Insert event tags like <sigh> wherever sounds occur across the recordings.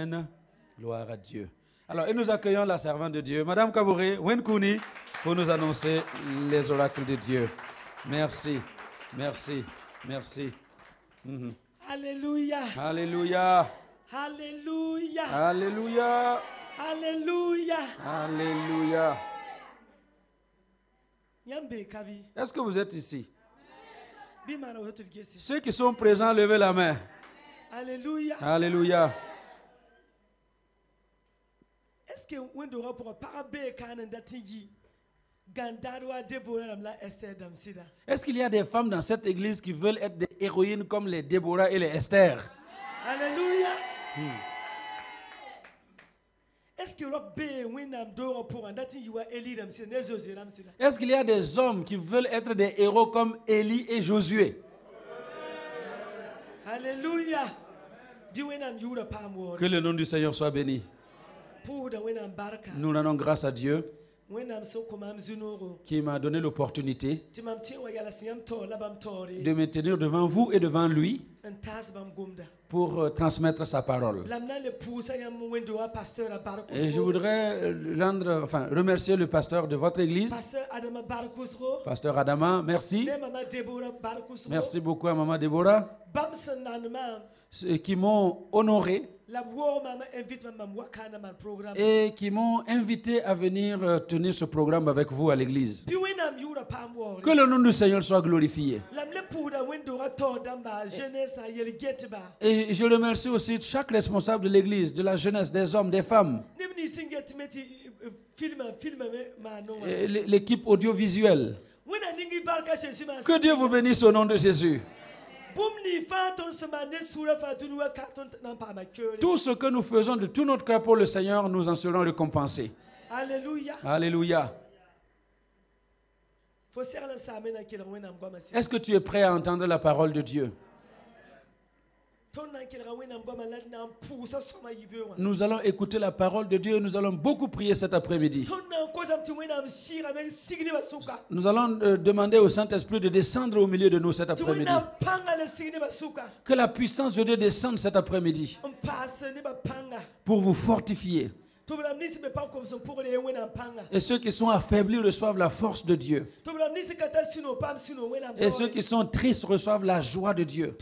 Amen. Gloire à Dieu. Alors, et nous accueillons la servante de Dieu, Madame Kabouré Wenkouni, pour nous annoncer les oracles de Dieu. Merci, merci, merci. Mhm. Alléluia. Alléluia, Alléluia. Alléluia, Alléluia. Alléluia. Yambe kabi. Est-ce que vous êtes ici? Ceux qui sont présents, levez la main. Alléluia. Alléluia. Est-ce gandarwa Esther damsida. Qu'il y a des femmes dans cette église qui veulent être des héroïnes comme les Déborah et les Esther? Alléluia. Est-ce damsida. Est-ce qu'il y a des hommes qui veulent être des héros comme Élie et Josué? Alléluia. Que le nom du Seigneur soit béni. Pour da winam barka. Nous rendons grâce à Dieu qui m'a donné l'opportunité de me tenir devant vous et devant lui pour euh, transmettre sa parole. Et je voudrais euh, rendre, enfin, remercier le pasteur de votre église, Pasteur Adama. Merci. Deborah. Merci beaucoup à maman ceux qui m'ont honoré et qui m'ont invité à venir euh, tenir ce programme avec vous à l'église. Que le nom du Seigneur soit glorifié. Lam le pouda wendo wa to damba jeunesse a yel get ba. Et je remercie aussi chaque responsable de l'église, de la jeunesse, des hommes, des femmes, no. et l- l'équipe audiovisuelle. Que Dieu vous bénisse au nom de Jésus. Tout ce que nous faisons de tout notre cœur pour le Seigneur, nous en serons récompensés. Alléluia. Alléluia. Est-ce que tu es prêt à entendre la parole de Dieu? Nous allons écouter la parole de Dieu et nous allons beaucoup prier cet après-midi. Nous allons euh, demander au Saint-Esprit de descendre au milieu de nous cet après-midi. Que la puissance de Dieu descende cet après-midi pour vous fortifier. Et ceux qui sont affaiblis reçoivent la force de Dieu. Et ceux qui sont tristes reçoivent la joie de Dieu.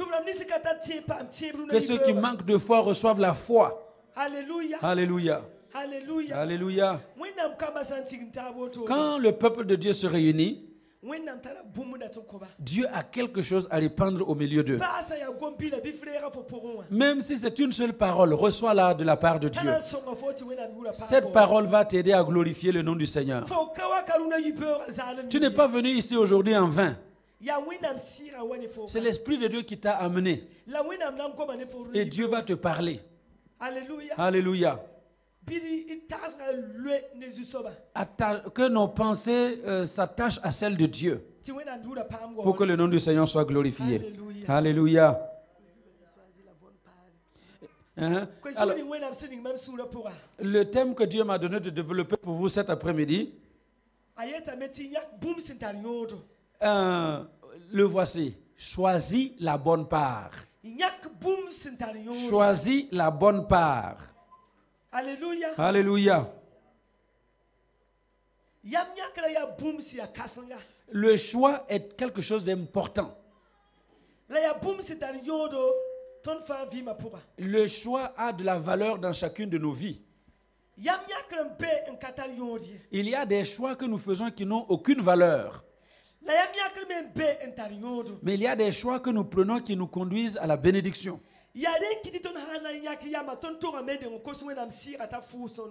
Que ceux qui manquent de foi reçoivent la foi. Alléluia. Alléluia. Alléluia. Quand le peuple de Dieu se réunit, Tokoba. Dieu a quelque chose à répandre au milieu d'eux. Pour Même si c'est une seule parole, reçois-la de la part de Dieu. Cette parole va t'aider à glorifier le nom du Seigneur. Tu n'es pas venu ici aujourd'hui en vain. C'est l'Esprit de Dieu qui t'a amené. Et Dieu va te parler. Alléluia. Alléluia. Que nos pensées euh, s'attachent à celles de Dieu pour que le nom du Seigneur soit glorifié. Alléluia. Hein? Alors, pour. le thème que Dieu m'a donné de développer pour vous cet après-midi, euh, le voici. Choisis la bonne part. Choisis la bonne part. Alléluia. Le choix est quelque chose d'important. Le choix a de la valeur dans chacune de nos vies. Il y a des choix que nous faisons qui n'ont aucune valeur. Mais il y a des choix que nous prenons qui nous conduisent à la bénédiction.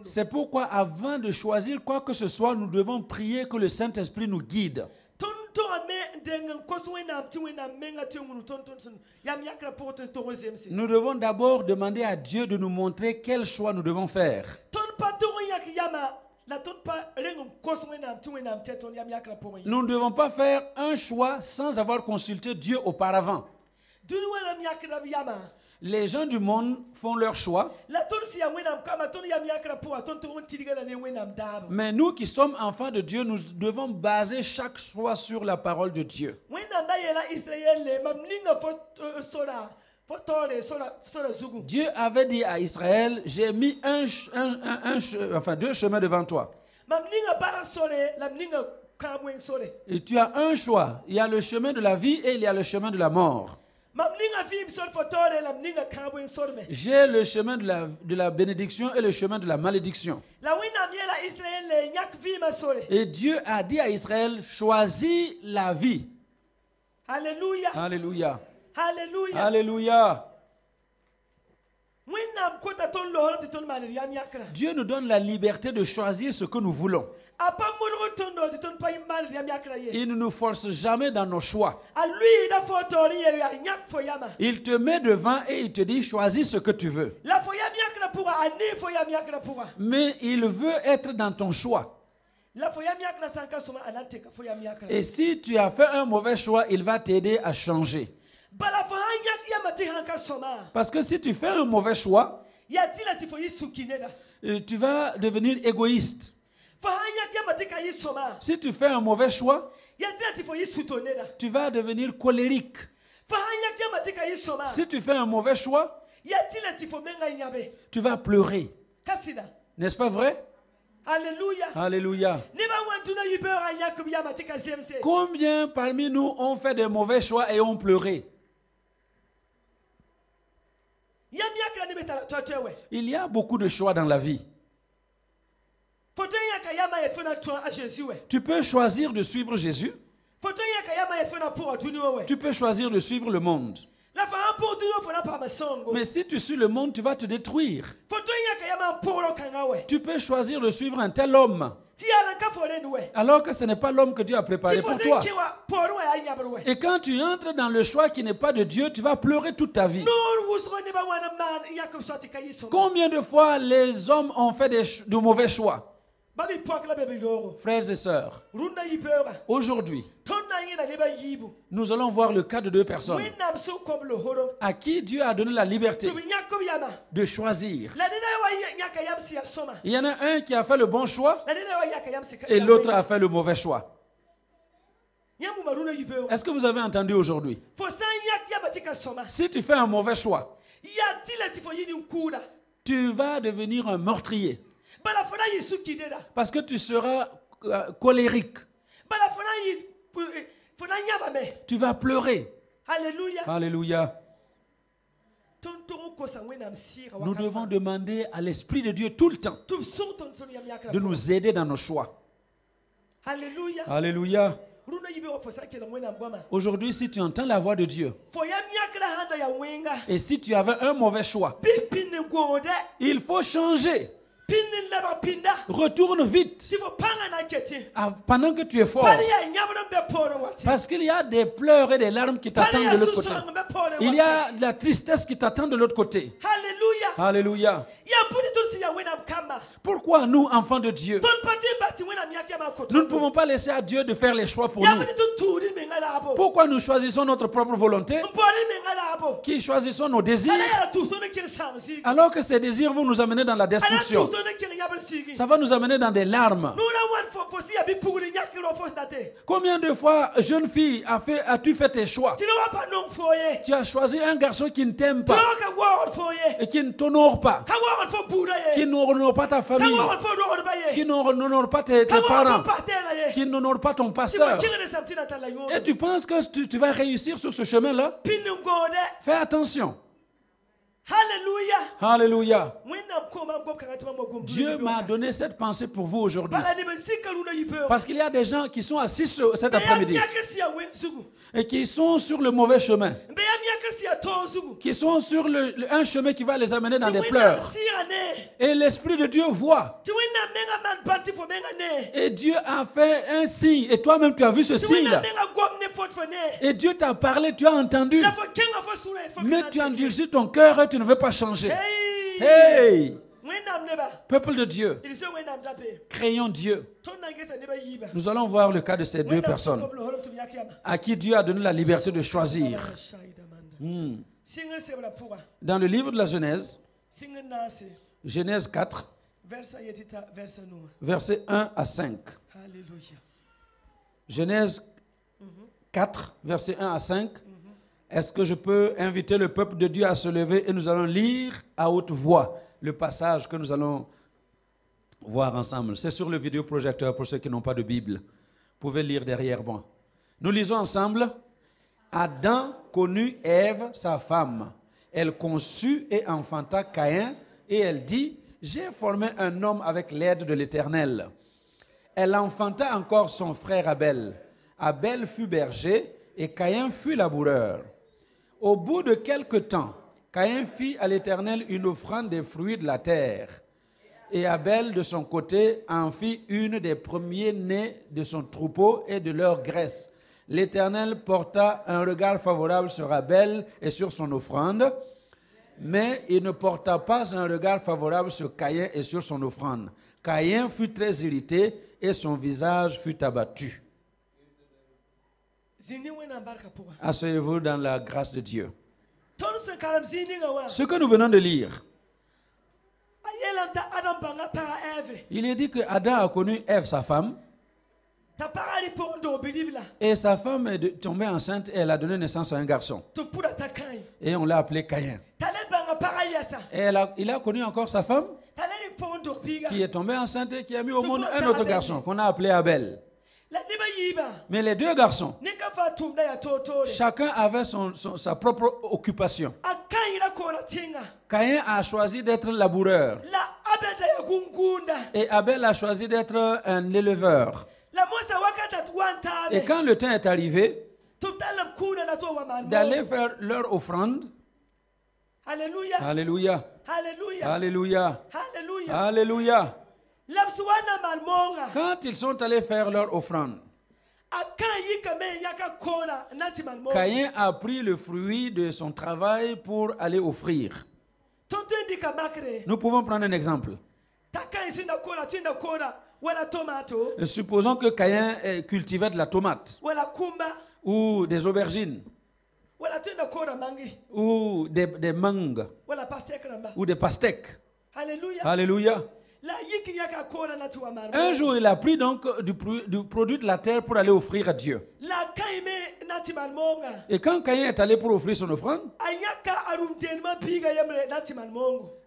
C'est pourquoi avant de choisir quoi que ce soit, nous devons prier que le Saint-Esprit nous guide. Nous devons d'abord demander à Dieu de nous montrer quel choix nous devons faire. Nous ne devons pas faire un choix sans avoir consulté Dieu auparavant. Les gens du monde font leur choix, mais nous qui sommes enfants de Dieu, nous devons baser chaque choix sur la parole de Dieu. Dieu avait dit à Israël, j'ai mis un, un- enfin, deux chemins devant toi. Et tu as un choix. Il y a le chemin de la vie et il y a le chemin de la mort. J'ai le chemin de la, de la bénédiction et le chemin de la malédiction. Et Dieu a dit à Israël, choisis la vie. Alléluia. Alléluia. yam yãkra Dieu nous donne la liberté de choisir ce que nous voulons. Il ne nous force jamais dans nos choix. Il te met devant et il te dit, choisis ce que tu veux. Mais il veut être dans ton choix. Et si tu as fait un mauvais choix, il va t'aider à changer. sõma Parce que si tu fais un mauvais choix, euh, tu vas devenir égoïste. Si tu fais un mauvais choix, tu vas devenir colérique. Si tu fais un mauvais choix, tu vas pleurer. N'est-ce pas vrai? Alléluia. Alléluia. Combien parmi nous ont fait des mauvais choix et ont pleuré? Il y a beaucoup de choix dans la vie. Tu peux choisir de suivre Jésus, tu peux choisir de suivre le monde. Mais si tu suis le monde, tu vas te détruire. Tu peux choisir de suivre un tel homme, alors que ce n'est pas l'homme que Dieu a préparé pour toi. Et quand tu entres dans le choix qui n'est pas de Dieu, tu vas pleurer toute ta vie. Combien de fois les hommes ont fait des de mauvais choix? Frères et sœurs, aujourd'hui, nous allons voir le cas de deux personnes. À qui Dieu a donné la liberté de choisir. Il y en a un qui a fait le bon choix et l'autre a fait le mauvais choix. Est-ce que vous avez entendu aujourd'hui? Si tu fais un mauvais choix, tu vas devenir un meurtrier Parce que tu seras euh, colérique. Me. Tu vas pleurer. Alléluia. Alléluia. Nous devons demander à l'Esprit de Dieu tout le temps de nous aider dans nos choix. Alléluia. Alléluia. Aujourd'hui, si tu entends la voix de Dieu ya wenga. et si tu avais un mauvais choix, il faut changer. Retourne vite ah, pendant que tu es fort. Parce qu'il y a des pleurs et des larmes qui t'attendent de l'autre côté. Il y a de la tristesse qui t'attend de l'autre côté. Alléluia. Alléluia. Pourquoi nous, enfants de Dieu, nous ne pouvons pas laisser à Dieu de faire les choix pour nous. Pourquoi nous choisissons notre propre volonté qui choisissons nos désirs alors que ces désirs vont nous amener dans la destruction. Ça va nous amener dans des larmes. Combien de fois, jeune fille, as-tu fait tes choix? Tu as choisi un garçon qui ne t'aime pas et qui ne t'honore pas, Qui n'honore pas ta famille, qui n'honore pas tes, tes parents, qui n'honore pas ton pasteur. Et tu penses que tu, tu vas réussir sur ce chemin-là? Fais attention. Hallelujah. Alléluia. Dieu m'a donné cette pensée pour vous aujourd'hui. Ben. Parce qu'il y a des gens qui sont assis ce- cet après-midi et qui sont sur le mauvais chemin, qui sont sur le- le- un chemin qui va les amener dans des pleurs. Et l'Esprit de Dieu voit. Et Dieu a fait un signe. Et toi-même, tu as vu ce Ti wenam signe-là. menga gom ne fot fo ne. Et Dieu t'a parlé, tu as entendu. Mais tu as endurci ton cœur et tu ne veux pas changer. Hey. Peuple de Dieu, craignons Dieu. Nous allons voir le cas de ces deux personnes à qui Dieu a donné la liberté de choisir. Manda. Hmm. Dans le livre de la Genèse. Genèse 4, Versa yetita versa numa. versets 1 à 5. Hallelujah. Genèse 4, versets 1 à 5. Est-ce que je peux inviter le peuple de Dieu à se lever et nous allons lire à haute voix le passage que nous allons voir ensemble? C'est sur le vidéoprojecteur pour ceux qui n'ont pas de Bible. Vous pouvez lire derrière moi. Nous lisons ensemble. Adam connut Ève, sa femme. Elle conçut et enfanta Caïn et elle dit, j'ai formé un homme avec l'aide de l'Éternel. Elle enfanta encore son frère Abel. Abel fut berger et Caïn fut laboureur. Au bout de quelque temps, Caïn fit à l'Éternel une offrande des fruits de la terre. Et Abel, de son côté, en fit une des premiers-nés de son troupeau et de leur graisse. L'Éternel porta un regard favorable sur Abel et sur son offrande, mais il ne porta pas un regard favorable sur Caïn et sur son offrande. Caïn fut très irrité et son visage fut abattu. Asseyez-vous dans la grâce de Dieu. Ce que nous venons de lire, il est dit que Adam a connu Ève, sa femme, et sa femme est tombée enceinte et elle a donné naissance à un garçon. Et on l'a appelé Caïn. Et elle a- il a connu encore sa femme qui est tombée enceinte et qui a mis au monde un autre garçon qu'on a appelé Abel. Mais les deux garçons, chacun avait son- son- sa propre occupation. Caïn a choisi d'être laboureur. Et Abel a choisi d'être un éleveur. Et quand le temps est arrivé d'aller faire leur offrande, Alléluia, halleluya Alléluia, halleluya Alléluia. Quand ils sont allés faire leur offrande, a kãn yikame n yaka koona n na tɩ maan moonga Caïn a pris le fruit de son travail pour aller offrir. Nous pouvons prendre un exemple. wala tomato Supposons que Caïn eh, cultivait de la tomate. Ou des aubergines. Ou des, des mangues. Ou des pastèques. Alléluia. Un jour, il a pris donc du, pro- du produit de la terre pour aller offrir à Dieu. Et quand Caïn est allé pour offrir son offrande,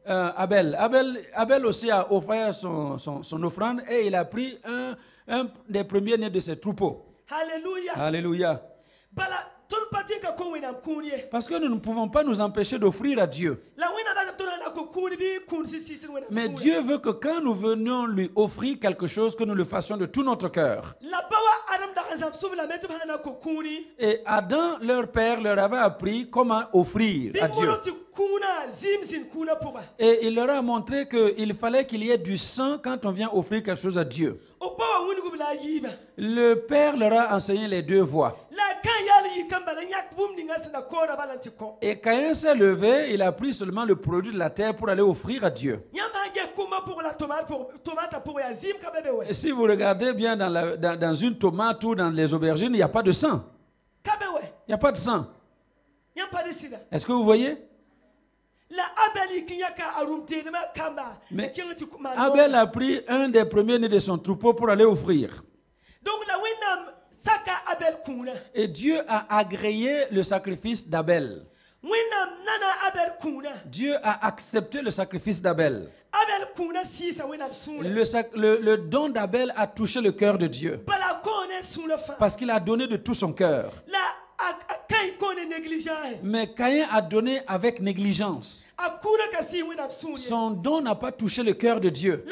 euh, Abel, Abel, Abel aussi a offert son, son- son offrande et il a pris un, un des premiers-nés de ses troupeaux. halleluya Alléluia. Parce que nous ne pouvons pas nous empêcher d'offrir à Dieu. Mais. Dieu veut que quand nous venions lui offrir quelque chose, que nous le fassions de tout notre cœur. Et Adam, leur père, leur avait appris comment offrir à Dieu. Et il leur a montré qu'il fallait qu'il y ait du sang quand on vient offrir quelque chose à Dieu. Le père leur a enseigné les deux voies. Et Caïn s'est levé, il a pris seulement le produit de la terre pour aller offrir à Dieu. Et si vous regardez bien dans, la- dans- dans une tomate ou dans les aubergines, il n'y a pas de sang. Il n'y a pas de sang. Est-ce que vous voyez? Abel a Mais Abel pris un des premiers-nés de son troupeau pour aller offrir. donc Et Dieu a agréé le sacrifice d'Abel. Dieu a accepté le sacrifice d'Abel. Le, sac- le- le don d'Abel a touché le cœur de Dieu. Parce qu'il a donné de tout son cœur. Mais Caïn a donné avec négligence. Son don n'a pas touché le cœur de Dieu.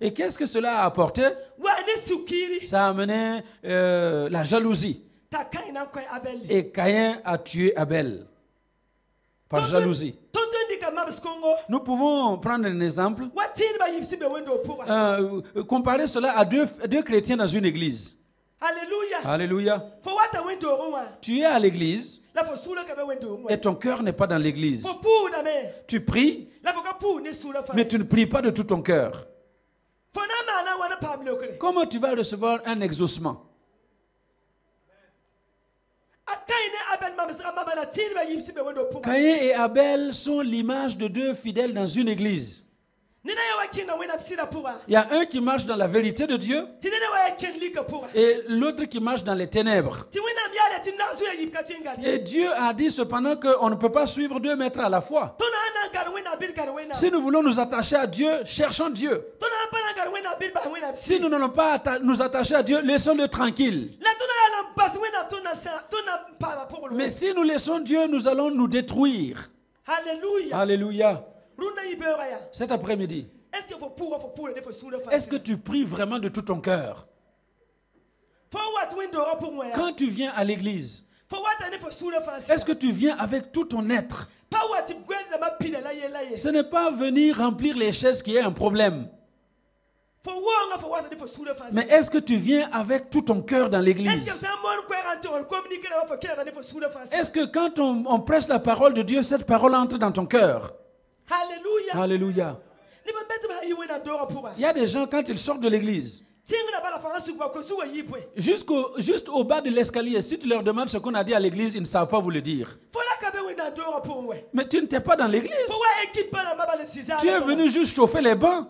Et qu'est-ce que cela a apporté? Ça a amené euh, la jalousie. Et Caïn a tué Abel par jalousie. Nous pouvons prendre un exemple. pʋga Euh, comparer cela à deux, deux chrétiens dans une église. Alléluia. wẽndoogẽ wã Tu es à l'église. Wã et ton cœur n'est pas dans l'église. Tu pries, mais tu ne pries pas de tout ton cœur. Comment tu vas recevoir un exaucement? Caïn et Abel sont l'image de deux fidèles dans une église. Il y a un qui marche dans la vérité de Dieu et l'autre qui marche dans les ténèbres. Et Dieu a dit cependant qu'on ne peut pas suivre deux maîtres à la fois. Si nous voulons nous attacher à Dieu, cherchons Dieu. Si nous n'allons pas atta- nous attacher à Dieu, laissons-le tranquille. Mais si nous laissons Dieu, nous allons nous détruire. hallelujah Alléluia. Cet après-midi, est-ce que tu pries vraiment de tout ton cœur? Ya Quand tu viens à l'église, est-ce que tu viens avec tout ton être? Ce n'est pas venir remplir les chaises qui est un problème. Mais est-ce que tu viens avec tout ton cœur dans l'église? Est-ce que quand on, on prêche la parole de Dieu, cette parole entre dans ton cœur? Hallelujah Alléluia. Il y a des gens, quand ils sortent de l'église, jusqu'au, juste au bas de l'escalier, si tu leur demandes ce qu'on a dit à l'église, ils ne savent pas vous le dire. Mais tu n'étais pas dans l'église. Tu es venu juste chauffer les bancs.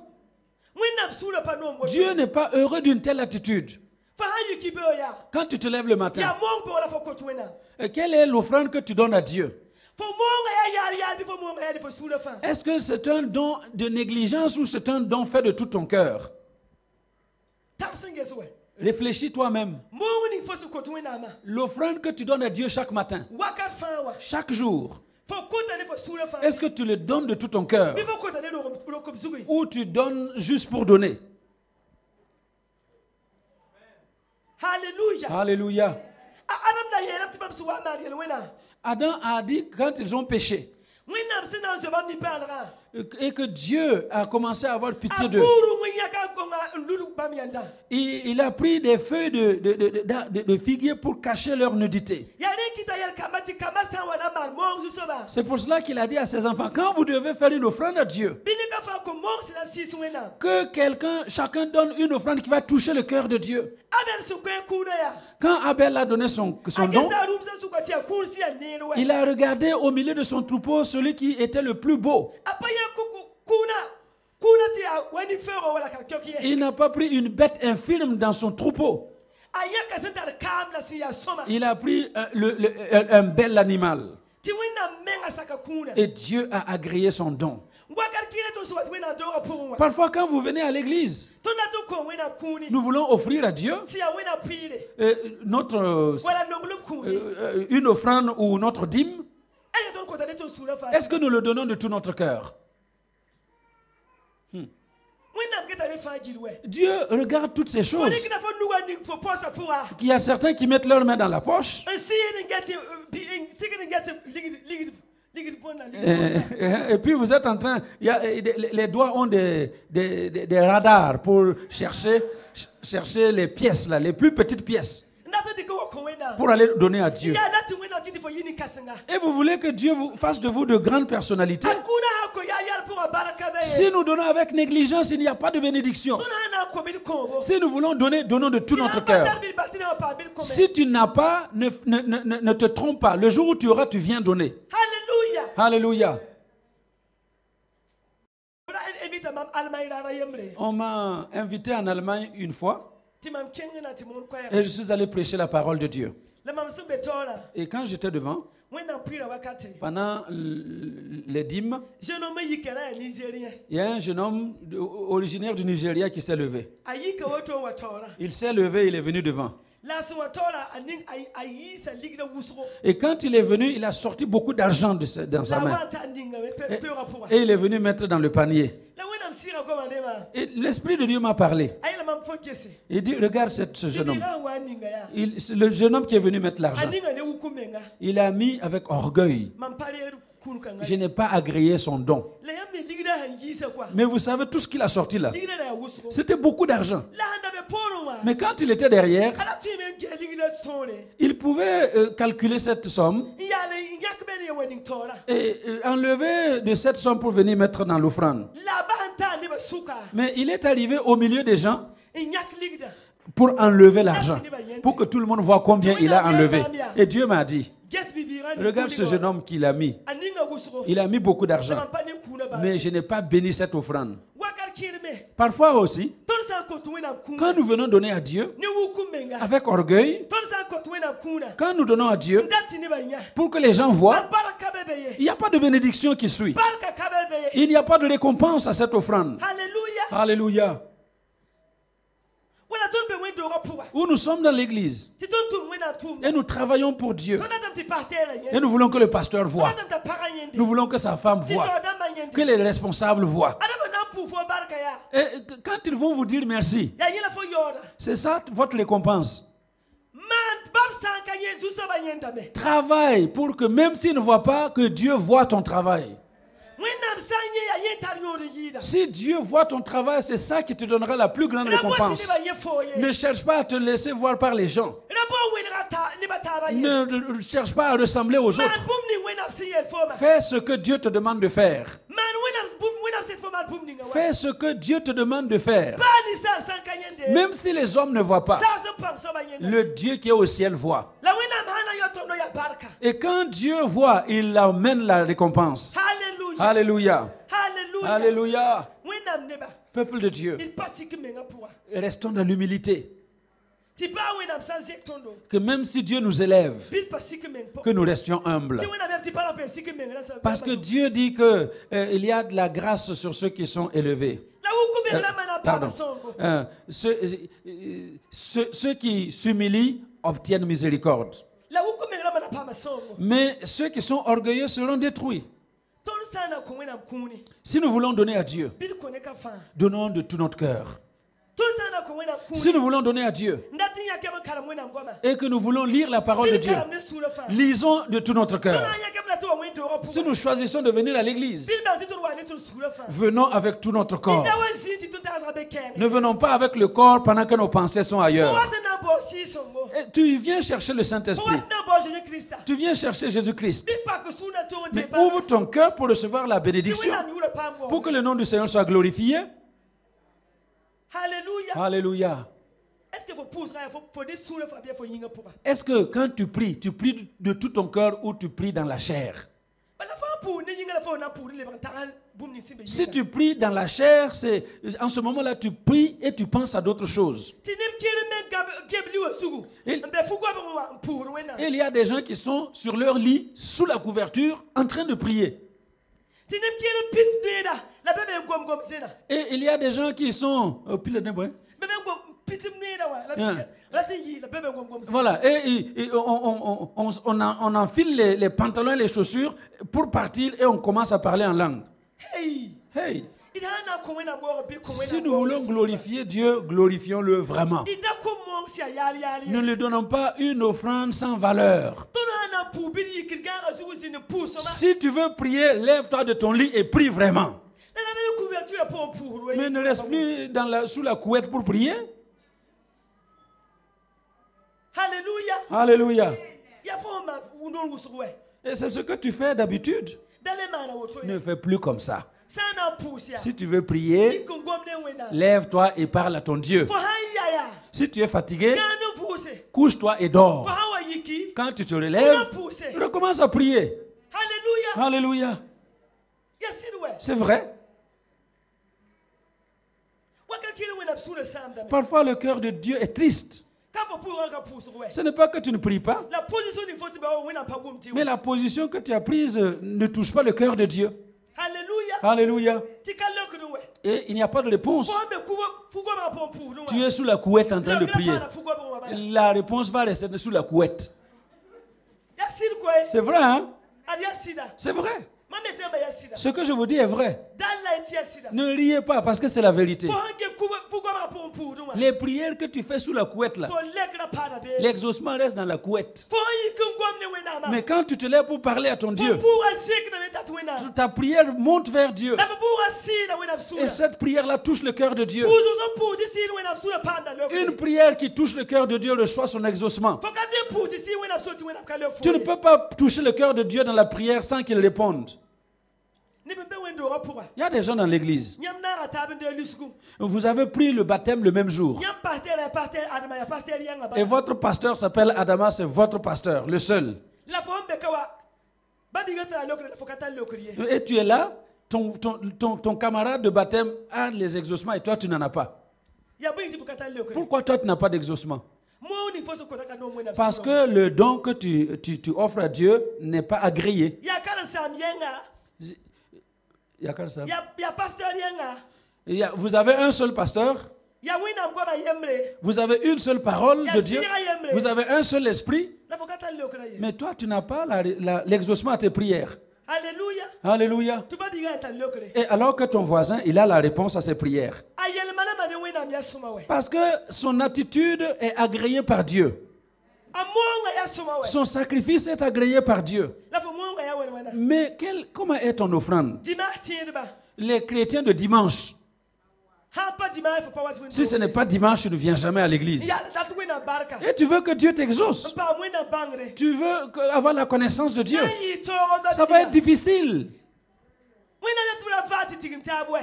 Dieu n'est pas heureux d'une telle attitude. Quand tu te lèves le matin, euh, quelle est l'offrande que tu donnes à Dieu? Est-ce que c'est un don de négligence ou c'est un don fait de tout ton cœur? Réfléchis toi-même. L'offrande que tu donnes à Dieu chaque matin, chaque jour, est-ce que tu le donnes de tout ton cœur? Ou tu donnes juste pour donner? Hallelujah Alléluia. Adam a dit quand ils ont péché et que Dieu a commencé à avoir pitié d'eux, il, il a pris des feuilles de, de, de, de- figuier pour cacher leur nudité. C'est pour cela qu'il a dit à ses enfants, quand vous devez faire une offrande à Dieu, que quelqu'un, chacun donne une offrande qui va toucher le cœur de Dieu. Quand Abel a donné son, son don, il a regardé au milieu de son troupeau celui qui était le plus beau. Il n'a pas pris une bête infirme dans son troupeau. Il a pris euh, le- le- un, bel animal. Et Dieu a agréé son don. Parfois, quand vous venez à l'église, nous voulons offrir à Dieu euh, notre, euh, euh, une offrande ou notre dîme. Est-ce que nous le donnons de tout notre cœur? Jilwe Dieu regarde toutes ces choses. Il y a certains qui mettent leurs mains dans la poche. Et, et puis vous êtes en train, il y a, les, doigts ont des, des, des- des radars pour chercher, chercher les pièces, là, les plus petites pièces, pour aller donner à Dieu. Et vous voulez que Dieu vous fasse de vous de grandes personnalités? Si nous donnons avec négligence, il n'y a pas de bénédiction. Si nous voulons donner, donnons de tout notre cœur. Si tu n'as pas, ne, ne- ne- ne- ne te trompe pas. Le jour où tu auras, tu viens donner. Hallelujah. Alléluia. Yemre. On m'a invité en Allemagne une fois Et je suis allé prêcher la parole de Dieu. Et quand j'étais devant, pendant les dîmes, il y a un jeune homme originaire du Nigeria qui s'est levé. Il s'est levé, il est venu devant. Et quand il est venu, il a sorti beaucoup d'argent dans sa main. Et, et il est venu mettre dans le panier. Et l'Esprit de Dieu m'a parlé. Fokese. Il dit, regarde ce jeune homme. Il- le jeune homme qui est venu mettre l'argent. Il a mis avec orgueil. Je n'ai pas agréé son don. Mais vous savez tout ce qu'il a sorti là. C'était beaucoup d'argent. Mais quand il était derrière, il pouvait euh, calculer cette somme et euh, enlever de cette somme pour venir mettre dans l'offrande. Mais il est arrivé au milieu des gens pour enlever l'argent, pour que tout le monde voit combien il a enlevé. Et Dieu m'a dit. Regarde ce jeune homme qu'il a mis. Wusro. Il a mis beaucoup d'argent, mais je n'ai pas béni cette offrande. Parfois aussi, quand nous venons donner à Dieu avec orgueil, Quand nous donnons à Dieu, pour que les gens voient, il n'y a pas de bénédiction qui suit. Il n'y a pas de récompense à cette offrande. haleluya Alléluia. Où nous sommes dans l'église. Et nous travaillons pour Dieu. Et nous voulons que le pasteur paranyende Nous voulons que sa femme dama Que les responsables voient. Et quand ils vont vous dire merci, c'est ça votre récompense. Travaille pour que même s'ils ne voient pas, que Dieu voit ton travail. Si Dieu voit ton travail, c'est ça qui te donnera la plus grande récompense. Ne cherche pas à te laisser voir par les gens. Ne cherche pas à ressembler aux autres. Fais ce que Dieu te demande de faire. Fais ce que Dieu te demande de faire. Même si les hommes ne voient pas, sa zo pam so ba yenda le Dieu qui est au ciel voit. Et quand Dieu voit, il amène la récompense. hallelujah Alléluia. Alléluia. Peuple de Dieu, restons dans l'humilité. Que même si Dieu nous élève, que nous restions humbles. Parce que Dieu dit que euh, il y a de la grâce sur ceux qui sont élevés. Euh, pardon. Euh, ceux, ceux- ceux qui s'humilient obtiennent miséricorde. Mais ceux qui sont orgueilleux seront détruits. Si nous voulons donner à Dieu, donnons de tout notre cœur. Si nous voulons donner à Dieu et que nous voulons lire la parole de Dieu, lisons de tout notre cœur. Si nous choisissons de venir à l'église, venons avec tout notre corps. Ne venons pas avec le corps pendant que nos pensées sont ailleurs. Et tu viens chercher le Saint-Esprit. Tu viens chercher Jésus-Christ. Mais ouvre ton cœur pour recevoir la ti bénédiction, pour que le nom du Seigneur soit glorifié. Hallelujah. Alléluia. Est-ce que quand tu pries, tu pries de tout ton cœur ou tu pries dans la chair? Bah. Si tu pries dans la chair, c'est en ce moment-là tu pries et tu penses à d'autres choses. Il- il y a des gens qui sont sur leur lit, sous la couverture, en train de prier. Et il y a des gens qui sont au gom gom zena. Voilà, et, et- et on, on- on- on- on en- on enfile les, les pantalons et les chaussures pour partir et on commence à parler en langue. Hey. Hey, si nous voulons glorifier Dieu, glorifions-le vraiment. Ne lui donnons pas une offrande sans valeur. Si tu veux prier, lève-toi de ton lit et prie vraiment. Mais ne reste plus dans la- sous la couette pour prier. Hallelujah. Alléluia. Wusuwe. Et c'est ce que tu fais d'habitude. Ne fais plus comme ça. Si tu veux prier, lève-toi et parle à ton Dieu. Si tu es fatigué, couche-toi et dors. Quand tu te relèves, recommence à prier. Hallelujah. Alléluia. Sidwe. C'est vrai. Parfois, le cœur de Dieu est triste. Ce n'est pas que tu ne pries pas, La position ni fosi ba wena pa gumti. mais la position que tu as prise euh, ne touche pas le cœur de Dieu. Hallelujah. Alléluia. Et il n'y a pas de réponse. Tu es sous la couette en train de prier. La réponse va rester sous la couette. Kwe. C'est vrai, hein? C'est vrai. Ce que je vous dis est vrai. Ne riez pas parce que c'est la vérité. Les prières que tu fais sous la couette là, l'exaucement reste dans la couette. Mais quand tu te lèves pour parler à ton Dieu, ta prière monte vers Dieu. Et cette prière-là touche le cœur de Dieu. Une prière qui touche le cœur de Dieu reçoit son exaucement. Tu ne peux pas toucher le cœur de Dieu dans la prière sans qu'il réponde. Il y a des gens dans l'église. Vous avez pris le baptême le même jour. Et votre pasteur s'appelle Adama, c'est votre pasteur, le seul. Et tu es là, ton, ton, ton, ton camarade de baptême a les exaucements et toi tu n'en as pas. Pourquoi toi tu n'as pas d'exaucement? Parce que le don que tu, tu, tu offres à Dieu n'est pas agréé. Il y a pasteur yenga. Vous avez un seul pasteur, vous avez une seule parole de Dieu, vous avez un seul esprit, mais toi tu n'as pas l'exaucement à tes prières. alléluia. Alléluia. Et alors que ton voisin, il a la réponse à ses prières. Parce que son attitude est agréée par Dieu. Son sacrifice est agréé par Dieu. Mais quel- comment est ton offrande? Les chrétiens de dimanche, win si ce n'est pas dimanche, tu ne viens jamais à l'église. Et tu veux que Dieu t'exauce? Tu veux avoir la connaissance de Dieu? Ça va être difficile.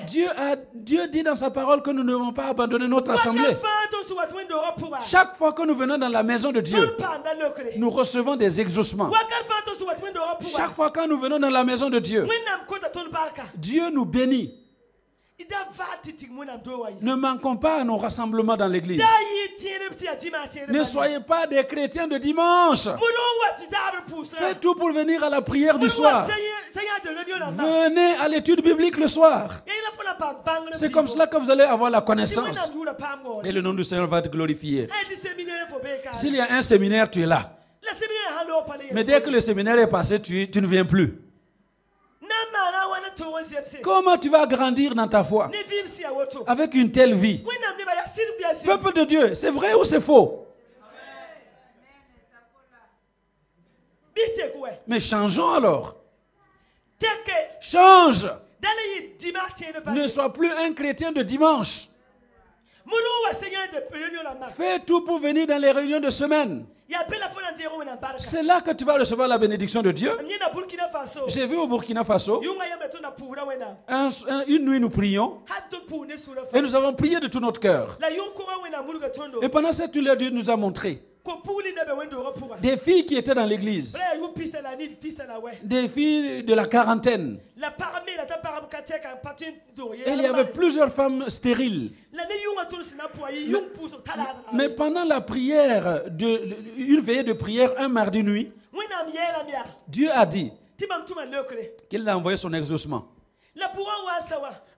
Dieu, a, Dieu dit dans sa parole que nous ne devons pas abandonner notre assemblée. Chaque fois que nous venons dans la maison de Dieu, nous recevons des exaucements. Chaque fois que nous venons dans la maison de Dieu. Dieu nous bénit. Ne manquons pas à nos rassemblements dans l'église. Ne soyez pas des chrétiens de dimanche. Faites tout pour venir à la prière du soir. Venez à l'étude biblique le soir. C'est comme cela que vous allez avoir la connaissance. Et le nom du Seigneur va être glorifié. Eh. S'il y a un séminaire, tu es là. Mais dès que le séminaire est passé, tu, tu ne viens plus. Comment tu vas grandir dans ta foi? Avec une telle vie Winam ne ba ya sir bia si. Peuple de Dieu, c'est vrai ou c'est faux? Mais changeons alors. Change. Ne sois plus un chrétien de dimanche. Fais tout pour venir dans les réunions de semaine. C'est là que tu vas recevoir la bénédiction de Dieu. J'ai vu au Burkina Faso, un- un- une nuit nous prions. Et nous avons prié de tout notre cœur. Et pendant cette nuit, Dieu nous a montré Des filles qui étaient dans l'église, des filles de la quarantaine. Et il y avait plusieurs femmes stériles. Mais pendant la prière, de, une veillée de prière un mardi nuit. Dieu a dit qu'il a envoyé son exaucement.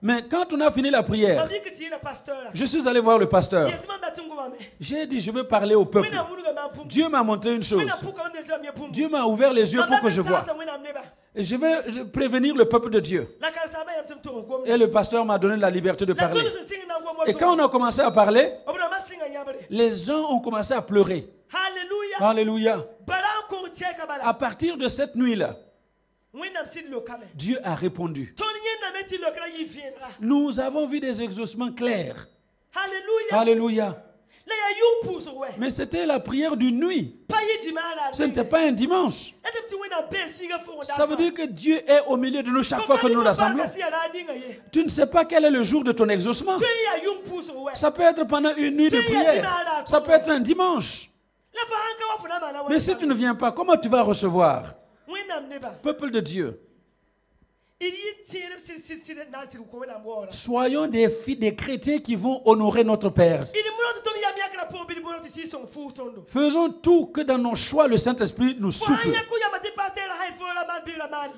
Mais quand on a fini la prière, je suis allé voir le pasteur. J'ai dit, je veux parler au peuple. Dieu m'a montré une chose. Dieu m'a ouvert les yeux pour que je vois. Et je vais prévenir le peuple de Dieu. Et le pasteur m'a donné la liberté de parler. Et quand on a commencé à parler, les gens ont commencé à pleurer. Alléluia. À partir de cette nuit-là, Dieu a répondu. Nous avons vu des exaucements clairs. Alléluia. Mais c'était la prière d'une nuit. Ce n'était pas un dimanche. Ça veut dire que Dieu est au milieu de nous chaque fois que nous rassemblons. Tu ne sais pas quel est le jour de ton exaucement. Ça peut être pendant une nuit de prière. Ça peut être un dimanche. Mais si tu ne viens pas, comment tu vas recevoir? Peuple de Dieu, soyons des filles, des chrétiens qui vont honorer notre Père. Faisons tout que dans nos choix, le Saint-Esprit nous souffle.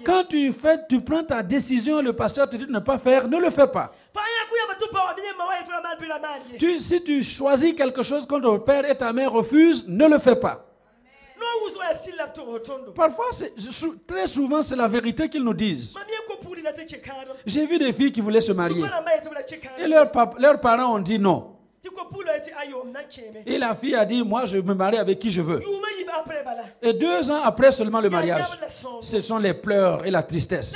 Quand tu fais, tu prends ta décision, le pasteur te dit de ne pas faire, ne le fais pas. Tu- si tu choisis quelque chose quand ton père et ta mère refusent, ne le fais pas. Parfois, très souvent, c'est la vérité qu'ils nous disent. J'ai vu des filles qui voulaient se marier. Et leurs, parents ont dit non. Et la fille a dit, moi, je me marie avec qui je veux. Et deux ans après seulement le mariage, ce sont les pleurs et la tristesse.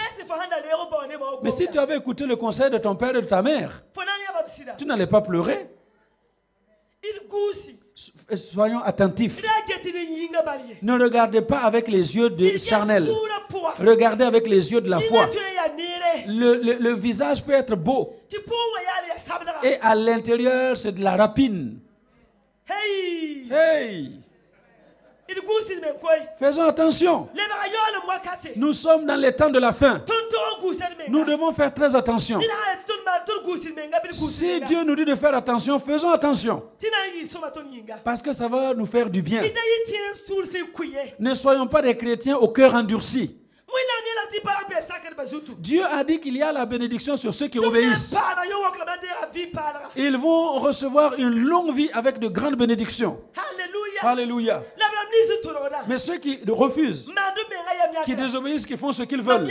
Mais si tu avais écouté le conseil de ton père et de ta mère, tu n'allais pas pleurer. So- Soyons attentifs. Ne regardez pas avec les yeux de charnel. Regardez avec les yeux de la foi. Le, le- le visage peut être beau. Et à l'intérieur, c'est de la rapine. Hey. Hey Il gusi me koy. Faisons attention. Nous sommes dans les temps de la fin. Nous devons faire très attention. Si Dieu nous dit de faire attention, faisons attention. Parce que ça va nous faire du bien. Ne soyons pas des chrétiens au cœur endurci. Dieu a dit qu'il y a la bénédiction sur ceux qui obéissent. Ils vont recevoir une longue vie avec de grandes bénédictions. hallelujah Alléluia. Mais ceux qui refusent, qui désobéissent, qui font ce qu'ils veulent,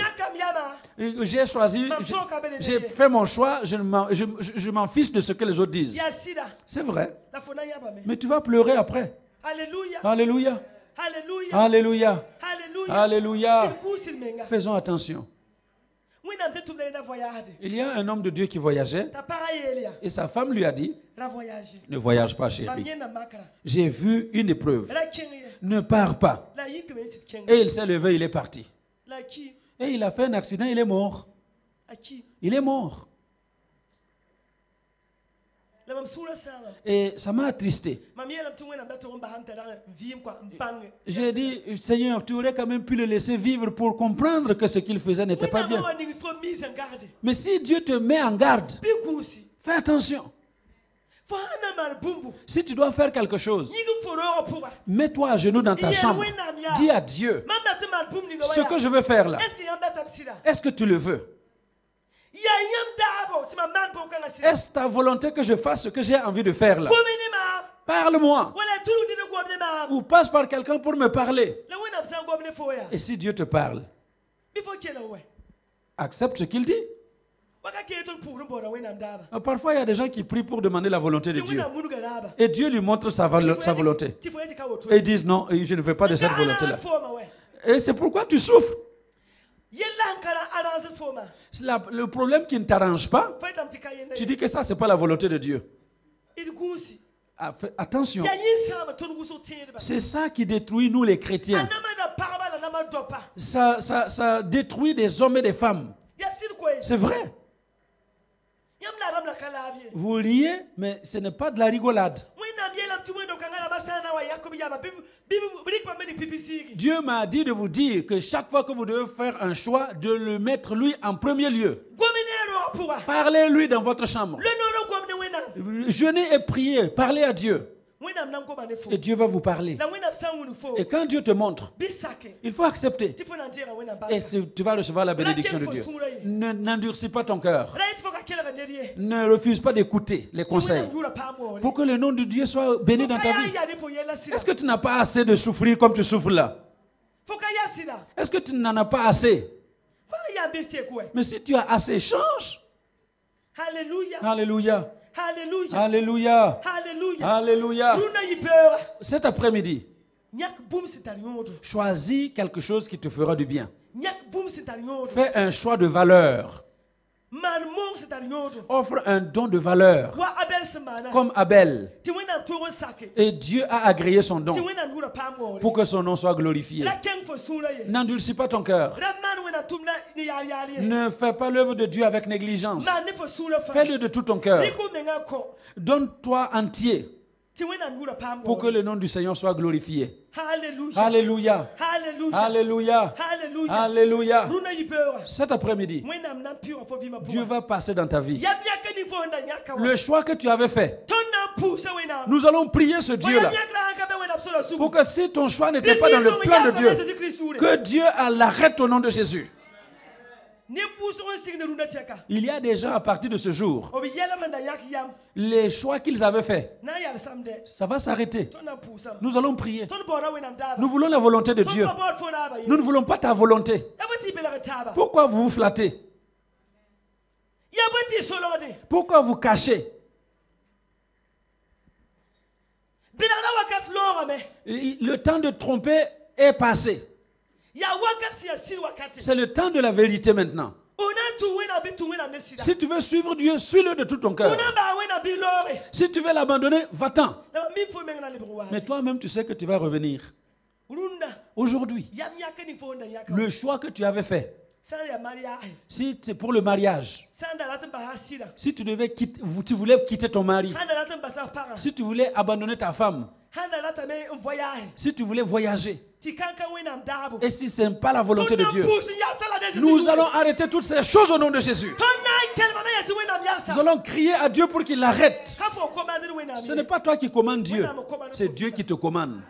j'ai choisi, j'ai- fait mon choix, je m'en je- je- fiche de ce que les autres disent. C'est vrai. Mais tu vas pleurer après. hallelujah Alléluia. Alléluia. Alléluia. Faisons attention. Il y a un homme de Dieu qui voyageait et sa femme lui a dit, ne voyage pas chérie. J'ai vu une épreuve. Ne pars pas. Et il s'est levé, il est parti. Et il a fait un accident, il est mort. Il est mort. Et ça m'a attristé. J'ai dit, Seigneur, tu aurais quand même pu le laisser vivre pour comprendre que ce qu'il faisait n'était pas bien. Mais si Dieu te met en garde, fais attention. Si tu dois faire quelque chose, mets-toi à genoux dans ta chambre. Dis à Dieu, ce que je veux faire là, est-ce que tu le veux? Est-ce ta volonté que je fasse ce que j'ai envie de faire là? Parle-moi. Ou passe par quelqu'un pour me parler. Et si Dieu te parle, accepte ce qu'il dit. Euh, Parfois, il y a des gens qui prient pour demander la volonté de Dieu. Et Dieu lui montre sa, volonté. Et ils disent non, je ne veux pas de cette volonté-là. Et c'est pourquoi tu souffres. La- le problème qui ne t'arrange pas, tu dis que ça, c'est pas la volonté de Dieu. Ah, Attention, c'est ça qui détruit nous les chrétiens. Ça, ça, ça détruit des hommes et des femmes. C'est vrai. Vous riez, mais ce n'est pas de la rigolade. Dieu m'a dit de vous dire que chaque fois que vous devez faire un choix, de le mettre lui en premier lieu. Parlez-lui dans votre chambre. Jeûnez et priez, parlez à Dieu. Et Dieu va vous parler. Et quand Dieu te montre, il faut accepter. Et tu vas recevoir la bénédiction de Dieu. Ne- N'endurcis pas ton cœur. Ne refuse pas d'écouter les conseils. Pour que le nom de Dieu soit béni dans ta vie. Est-ce que tu n'as pas assez de souffrir comme tu souffres là? Est-ce que tu n'en as pas assez? Mais si tu as assez, change. hallelujah Alléluia. Alléluia. Alléluia. yipera Cet après-midi, choisis quelque chose qui te fera du bien. Fais un choix de valeur. Offre un don de valeur, comme Abel. Et Dieu a agréé son don pour que son nom soit glorifié. N'endurcis pas ton cœur. Ne fais pas l'œuvre de Dieu avec négligence. Fais-le de tout ton cœur. Donne-toi entier pour que le nom du Seigneur soit glorifié. Alléluia. Alléluia. Alléluia. Cet après-midi, Dieu va passer dans ta vie. Le choix que tu avais fait, nous allons prier ce Dieu-là pour que si ton choix n'était pas dans le plan de Dieu, que Dieu l'arrête au nom de Jésus. ni pousse on signe runa tiaka Il y a des gens à partir de ce jour, les choix qu'ils avaient faits, ça va s'arrêter. Nous allons prier. Nous voulons la volonté de Dieu. Nous ne voulons pas ta volonté. Pourquoi vous vous flattez? Pourquoi vous cachez? Le temps de tromper est passé. C'est le temps de la vérité maintenant. Si tu veux suivre Dieu, suis-le de tout ton cœur. ona ba wena bi lore Si tu veux l'abandonner, va-t'en. Mais toi-même, tu sais que tu vas revenir. Aujourd'hui, le choix que tu avais fait, si c'est pour le mariage, si tu, devais quitter, tu voulais quitter ton mari, si tu voulais abandonner ta femme, si tu voulais voyager, et si ce n'est pas la volonté de Dieu, nous allons arrêter toutes ces choses au nom de Jésus. Nous allons crier à Dieu pour qu'il arrête. Commande Ce n'est pas toi qui commandes Dieu, c'est Dieu qui te commande.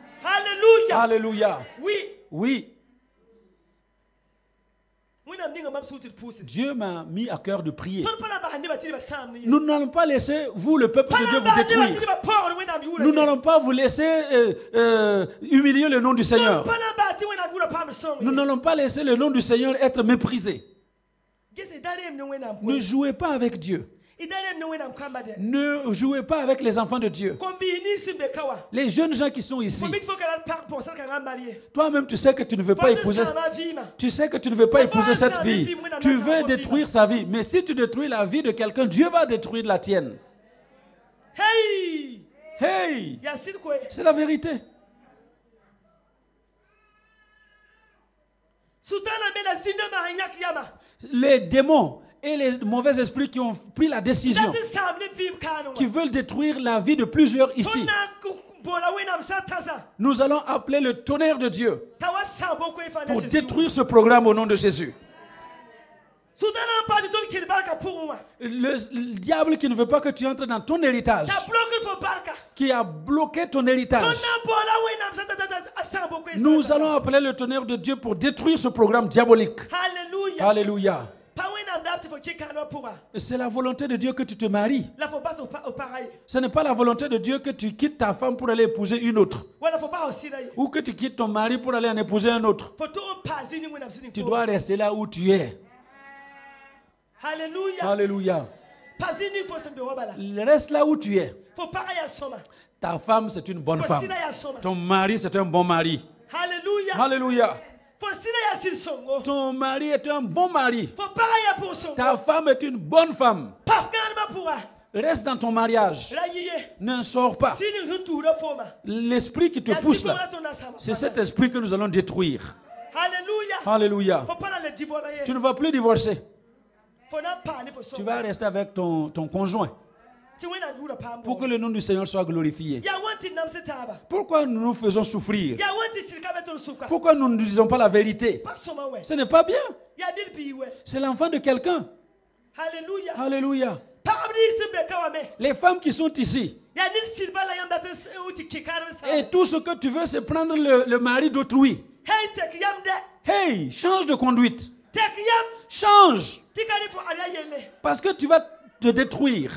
Alléluia. Oui. Oui, Dieu m'a mis à cœur de prier. Nous n'allons pas laisser, vous, le peuple de Dieu, vous. Nous n'allons pas vous laisser euh, euh, humilier le nom du Seigneur. Nous n'allons pas laisser le nom du Seigneur être méprisé. Ne jouez pas avec Dieu. Ne jouez pas avec les enfants de Dieu. Les jeunes gens qui sont ici. Toi-même, tu sais que tu ne veux pas épouser. Tu sais que tu ne veux pas épouser cette vie. Tu veux détruire sa vie. Mais si tu détruis la vie de quelqu'un, Dieu va détruire la tienne. Hey! Hey! C'est la vérité. Les démons et les mauvais esprits qui ont pris la décision, qui veulent détruire la vie de plusieurs ici, nous allons appeler le tonnerre de Dieu pour détruire ce programme au nom de Jésus. Le, le diable qui ne veut pas que tu entres dans ton héritage, qui a bloqué ton héritage, nous allons appeler le tonnerre de Dieu pour détruire ce programme diabolique. Hallelujah. Alléluia. C'est la volonté de Dieu que tu te maries. Ce n'est pas la volonté de Dieu que tu quittes ta femme pour aller épouser une autre. Ou que tu quittes ton mari pour aller en épouser un autre. Tu dois rester là où tu es. Alléluia. Reste là où tu es. Ta femme, c'est une bonne femme. Ton mari, c'est un bon mari. Alléluia. Ton mari est un bon mari. Ta femme est une bonne femme. Reste dans ton mariage. Ne sors pas. L'esprit qui te pousse là, c'est cet esprit que nous allons détruire. Alléluia. Tu ne vas plus divorcer. Tu vas rester avec ton, ton conjoint pour que le nom du Seigneur soit glorifié. Pourquoi nous nous faisons souffrir? Pourquoi nous ne disons pas la vérité? Ce n'est pas bien. C'est l'enfant de quelqu'un. Alléluia. Les femmes qui sont ici. Et tout ce que tu veux, c'est prendre le, le mari d'autrui. Hey, change de conduite. Change. Parce que tu vas te détruire.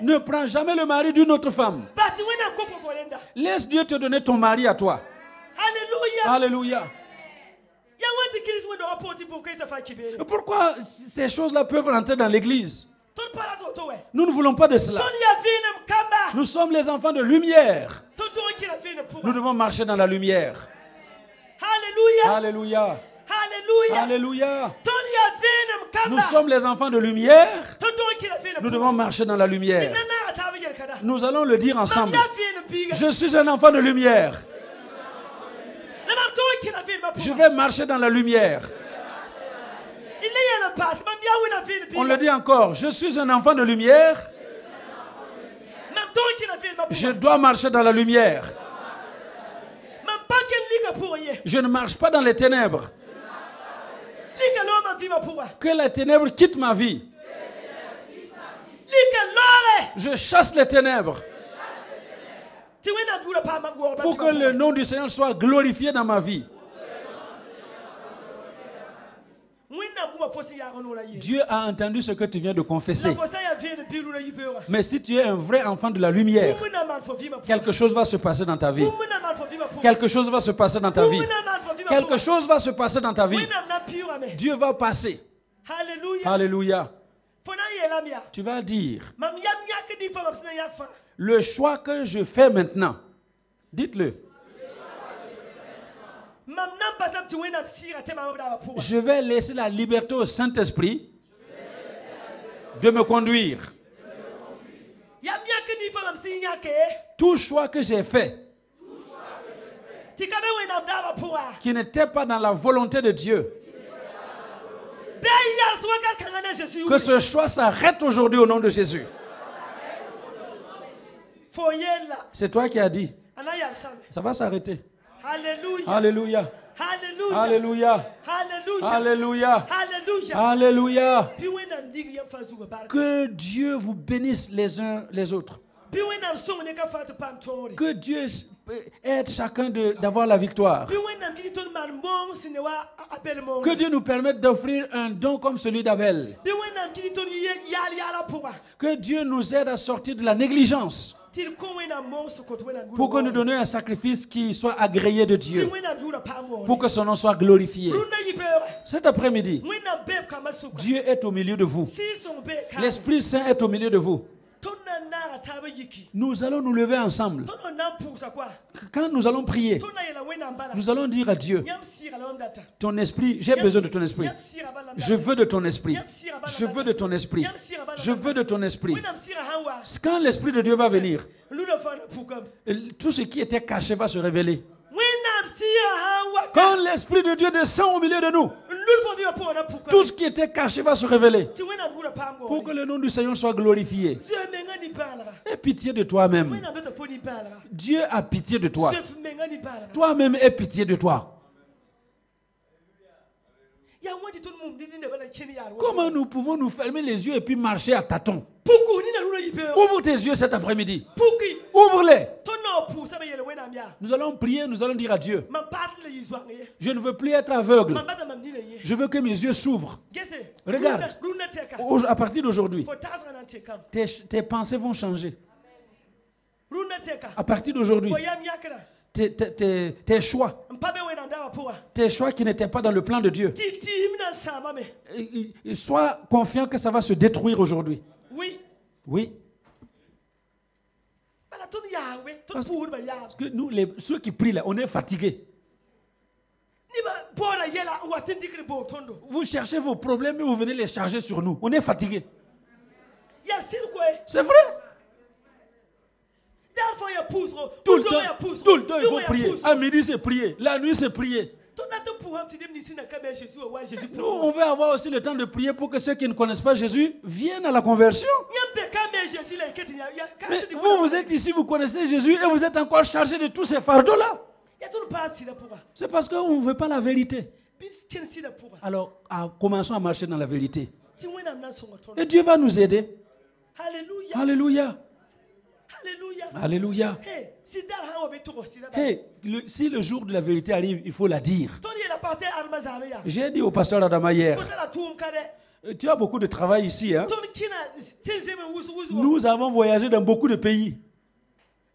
Ne prends jamais le mari d'une autre femme. Laisse Dieu te donner ton mari à toi. Alléluia. Pourquoi ces choses-là peuvent rentrer dans l'église? Nous ne voulons pas de cela. Nous sommes les enfants de lumière. Nous devons marcher dans la lumière. Alléluia. Alléluia. Alléluia. Nous sommes les enfants de lumière. Nous devons marcher dans la lumière. Nous allons le dire ensemble. Je suis un enfant de lumière. Je vais marcher dans la lumière. On le dit encore, je suis un enfant de lumière. Je dois marcher dans la lumière. Je ne marche pas dans les ténèbres. Que les ténèbres quittent ma vie. Je chasse les ténèbres pour que le nom du Seigneur soit glorifié dans ma vie. Dieu a entendu ce que tu viens de confesser. Mais si tu es un vrai enfant de la lumière, quelque chose va se passer dans ta vie. Quelque chose va se passer dans ta vie. Quelque chose va se passer dans ta vie. Dieu va passer. Alléluia. Tu vas dire, le choix que je fais maintenant, dites-le je vais laisser la liberté au Saint-Esprit de me conduire. Tout choix que j'ai fait pour. qui n'était pas dans la volonté de Dieu, Be ya so ka kangana Jésus. que ce choix s'arrête aujourd'hui au nom de Jésus. C'est toi qui as dit, same. ça va s'arrêter. Alléluia. Alléluia. Alléluia. Alléluia. Que Dieu vous bénisse les uns les autres. Que Dieu aide chacun d'avoir la victoire. Que Dieu nous permette d'offrir un don comme celui d'Abel. Que Dieu nous aide à sortir de la négligence pour que nous donnions un sacrifice qui soit agréé de Dieu, pour que son nom soit glorifié. Cet après-midi, Dieu est au milieu de vous. L'Esprit Saint est au milieu de vous. Nous allons nous lever ensemble. Quand nous allons prier, nous allons dire à Dieu, ton esprit, j'ai besoin de ton esprit. Je veux de ton esprit. Je veux de ton esprit. Je veux de ton esprit. Quand l'Esprit de Dieu va venir, na pukame tout ce qui était caché va se révéler. Quand l'Esprit de Dieu descend au milieu de nous, tout ce qui était caché va se révéler. Pour que le nom du Seigneur soit glorifié. Aie pitié de toi-même. Dieu a pitié de toi. Toi-même aie pitié de toi. Comment nous pouvons nous fermer les yeux et puis marcher à tâtons Ouvre tes yeux cet après-midi. Ouvre-les. Nous allons prier, nous allons dire à Dieu, je ne veux plus être aveugle. Je veux que mes yeux s'ouvrent. Regarde. À partir d'aujourd'hui, tes, tes pensées vont changer. À partir d'aujourd'hui, tes, tes- tes- tes choix, tes choix qui n'étaient pas dans le plan de Dieu, sois confiant que ça va se détruire aujourd'hui. oui Oui. Parce- que nous, les- ceux qui prient là, on est fatigués. Vous cherchez vos problèmes et vous venez les charger sur nous. On est fatigués. C'est vrai. Tout le ya temps, tout le temps, il faut prier. À tõnd midi, c'est prier. La nuit, c'est prier. Nous, on veut avoir aussi le temps de prier pour que ceux qui ne connaissent pas Jésus viennent à la conversion. Mais vous, vous êtes ici, vous connaissez Jésus et vous êtes encore chargé de tous ces fardeaux-là. C'est parce qu'on ne veut pas la vérité. Alors, commençons à marcher dans la vérité. Et Dieu va nous aider. Alléluia. Alléluia. Hey, le- si le jour de la vérité arrive, il faut la dire. J'ai dit au pasteur Adama hier, euh, tu as beaucoup de travail ici. Hein? Nous avons voyagé dans beaucoup de pays.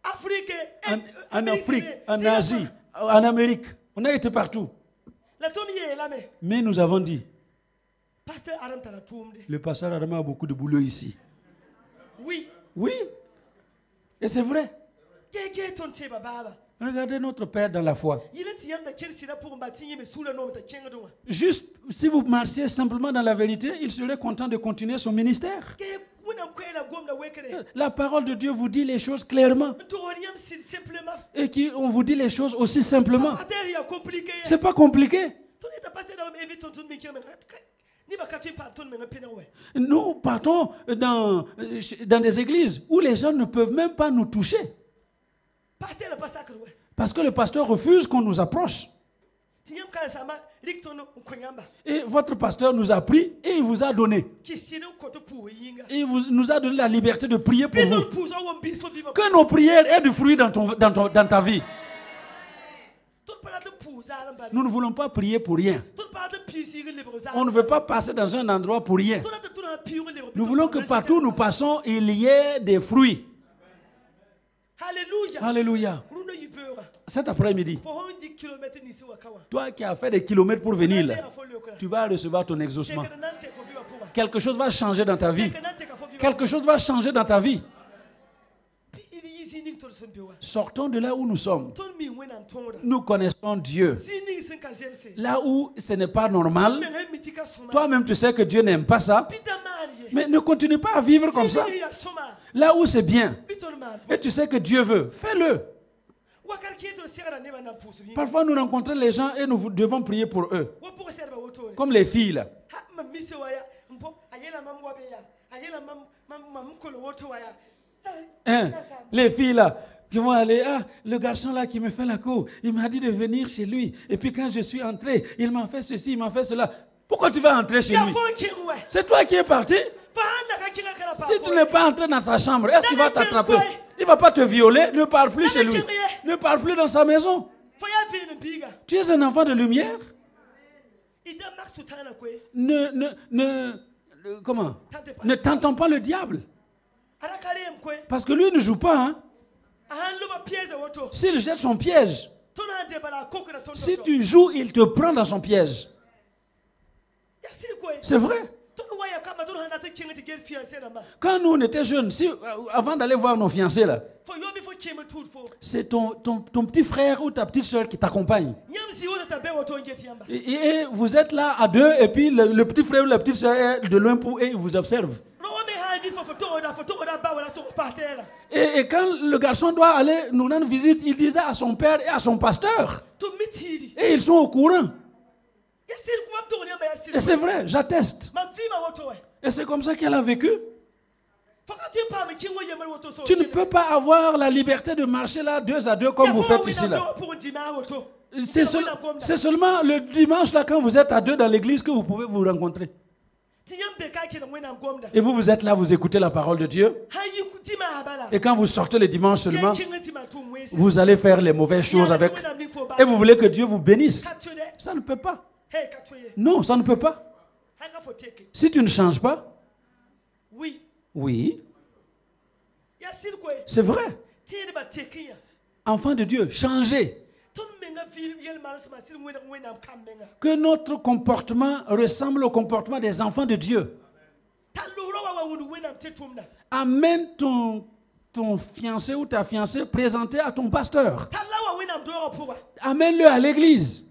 afrique En, en Afrique, en Asie, en Amérique. On a été partout. Mais nous avons dit, le pasteur Adama a beaucoup de boulot ici. oui Oui. Et c'est vrai. Regardez notre Père dans la foi. Juste, si vous marchiez simplement dans la vérité, il serait content de continuer son ministère. La parole de Dieu vous dit les choses clairement. Et qui, on vous dit les choses aussi simplement. C'est pas compliqué. Nous partons dans, dans des églises où les gens ne peuvent même pas nous toucher. Parce que le pasteur refuse qu'on nous approche. Et votre pasteur nous a pris et il vous a donné. Et il vous, nous a donné la liberté de prier pour vous. Que nos prières aient du fruit dans, ton, dans, ton- dans ta vie. Nous ne voulons pas prier pour rien. On ne veut pas passer dans un endroit pour rien. Nous voulons que partout où nous passons, il y ait des fruits. Alléluia. Cet après-midi, toi qui as fait des kilomètres pour venir là, tu vas recevoir ton exaucement. Quelque chose va changer dans ta vie. Quelque chose va changer dans ta vie. Sortons de là où nous sommes. Nous connaissons Dieu. Là où ce n'est pas normal, toi-même tu sais que Dieu n'aime pas ça. Mais ne continue pas à vivre comme ça. Là où c'est bien, et tu sais que Dieu veut, fais-le. Parfois, nous rencontrons les gens et nous devons prier pour eux. Comme les filles là. Hein, les filles là qui vont aller, ah, le garçon là qui me fait la cour, il m'a dit de venir chez lui. Et puis quand je suis entré, il m'a fait ceci, il m'a fait cela. Pourquoi tu vas entrer chez lui? C'est toi qui es parti? Si tu n'es pas entré dans sa chambre, est-ce qu'il va t'attraper? Il ne va pas te violer. Ne parle plus chez lui. Ne parle plus dans sa maison. Tu es un enfant de lumière? Ne, ne, ne, comment? Ne tentons pas le diable. Parce que lui ne joue pas. hein. S'il jette son piège, si tu joues, il te prend dans son piège. C'est vrai. Quand nous on était jeunes, si, euh, avant d'aller voir nos fiancés, là, c'est ton, ton, ton petit frère ou ta petite soeur qui t'accompagne. Et, et- et vous êtes là à deux, et puis le, le petit frère ou la petite soeur est de loin pour, et il vous observe. Et, et quand le garçon doit aller nous rendre visite, il disait à son père et à son pasteur. Et ils sont au courant. Et c'est vrai, j'atteste. Et c'est comme ça qu'elle a vécu. tu ne peux pas avoir la liberté de marcher là deux à deux comme vous faites ici là. C'est seul- c'est seulement le dimanche là quand vous êtes à deux dans l'église que vous pouvez vous rencontrer. Et vous, vous êtes là, vous écoutez la parole de Dieu. Et quand vous sortez le dimanche seulement, vous allez faire les mauvaises choses avec. Et vous voulez que Dieu vous bénisse. Ça ne peut pas. Non, ça ne peut pas. Si tu ne changes pas, oui oui, c'est vrai. Enfant de Dieu, changez. Que notre comportement ressemble au comportement des enfants de Dieu. Amène ton, ton fiancé ou ta fiancée présenter à ton pasteur. Amène-le à l'église.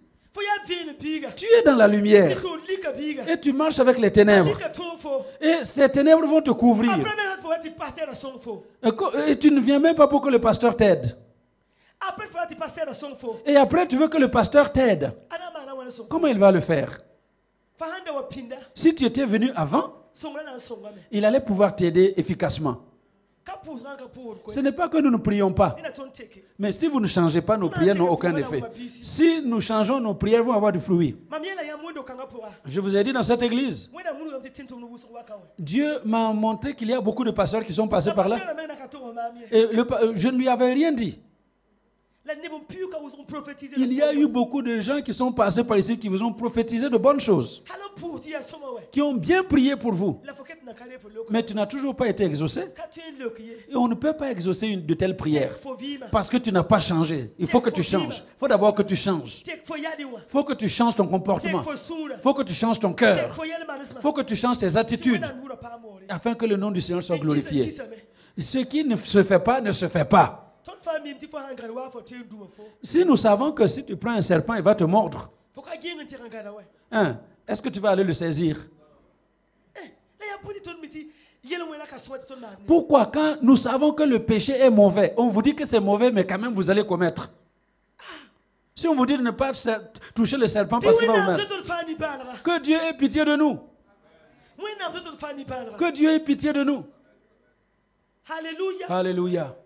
Tu es dans la lumière et tu marches avec les ténèbres. Et ces ténèbres vont te couvrir. Et tu ne viens même pas pour que le pasteur t'aide. Et après, tu veux que le pasteur t'aide. Comment il va le faire? Si tu étais venu avant, il allait pouvoir t'aider efficacement. Ce n'est pas que nous ne prions pas, mais si vous ne changez pas, nos prières n'ont aucun effet. Si nous changeons, nos prières vont avoir du fruit. pour Je vous ai dit dans cette église, Dieu m'a montré qu'il y a beaucoup de pasteurs qui sont passés par là. Et le je ne lui avais rien dit. Il y a eu beaucoup de gens qui sont passés par ici qui vous ont prophétisé de bonnes choses, qui ont bien prié pour vous. Mais tu n'as toujours pas été exaucé. Et on ne peut pas exaucer une de telles prières parce que tu n'as pas changé. Il faut que tu changes. Il faut d'abord que tu changes. Il faut que tu changes ton comportement. Il faut que tu changes ton cœur. Il faut que tu changes tes attitudes afin que le nom du Seigneur soit glorifié. Ce qui ne se fait pas, ne se fait pas. Si nous savons que si tu prends un serpent, il va te mordre, hein, est-ce que tu vas aller le saisir? Eh Pourquoi? Quand nous savons que le péché est mauvais, on vous dit que c'est mauvais, mais quand même vous allez commettre. Si on vous dit de ne pas toucher le serpent parce qu'il va vous mettre, que Dieu ait pitié de nous. Que Dieu ait pitié de nous. hallelujah Alléluia.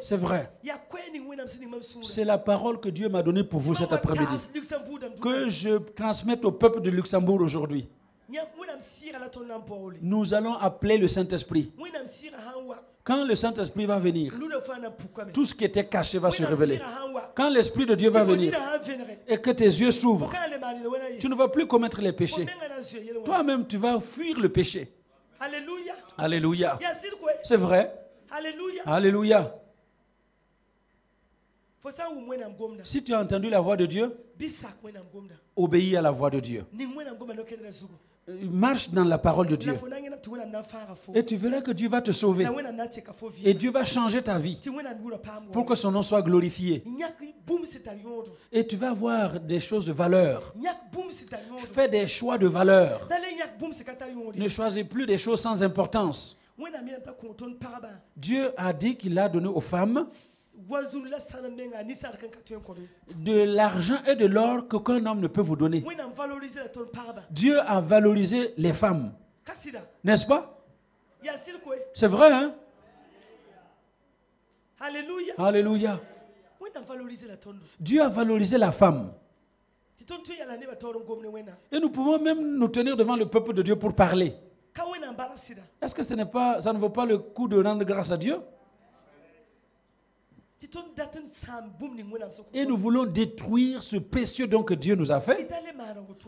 C'est vrai. C'est la parole que Dieu m'a donnée pour vous cet après-midi. Que je transmette au peuple de Luxembourg aujourd'hui. Nous allons appeler le Saint-Esprit. Quand le Saint-Esprit va venir, tout ce qui était caché va se révéler. Quand l'Esprit de Dieu va venir et que tes yeux s'ouvrent, tu ne vas plus commettre les péchés. Toi-même, tu vas fuir le péché. Alléluia. Alléluia. C'est vrai. Alléluia. Si tu as entendu la voix de Dieu, obéis à la voix de Dieu. Euh, Marche dans la parole de Dieu. Et tu verras que Dieu va te sauver. Et. Dieu va changer ta vie pour que son nom soit glorifié. Et tu vas avoir des choses de valeur. Fais des choix de valeur. Ne choisis plus des choses sans importance. Dieu a dit qu'il a donné aux femmes de l'argent et de l'or qu'aucun homme ne peut vous donner. Dieu a valorisé les femmes, n'est-ce pas? C'est vrai, hein? Alléluia. Alléluia. Dieu a valorisé la femme. Et nous pouvons même nous tenir devant le peuple de Dieu pour parler. Est-ce que ce n'est pas, ça ne vaut pas le coup de rendre grâce à Dieu? Et nous voulons détruire ce précieux don que Dieu nous a fait.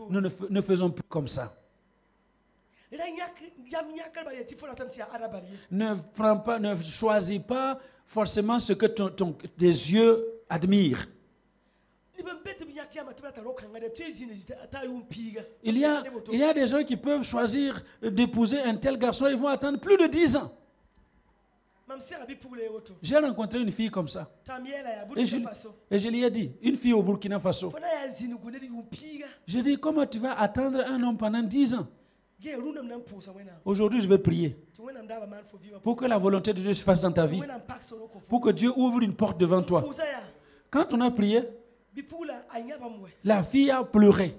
Nous ne, faisons plus comme ça. Ne prends pas, ne choisis pas forcément ce que ton, ton- tes yeux admirent. Il y, a, il y a des gens qui peuvent choisir d'épouser un tel garçon, ils vont attendre plus de 10 ans. J'ai rencontré une fille comme ça. Et je, et lui ai dit, une fille au Burkina Faso. Je dis, comment tu vas attendre un homme pendant 10 ans? Aujourd'hui, je vais prier vɩɩma pour que la volonté de Dieu se fasse dans ta vie. Pour que Dieu ouvre une porte devant toi. Quand on a prié, la fille a pleuré.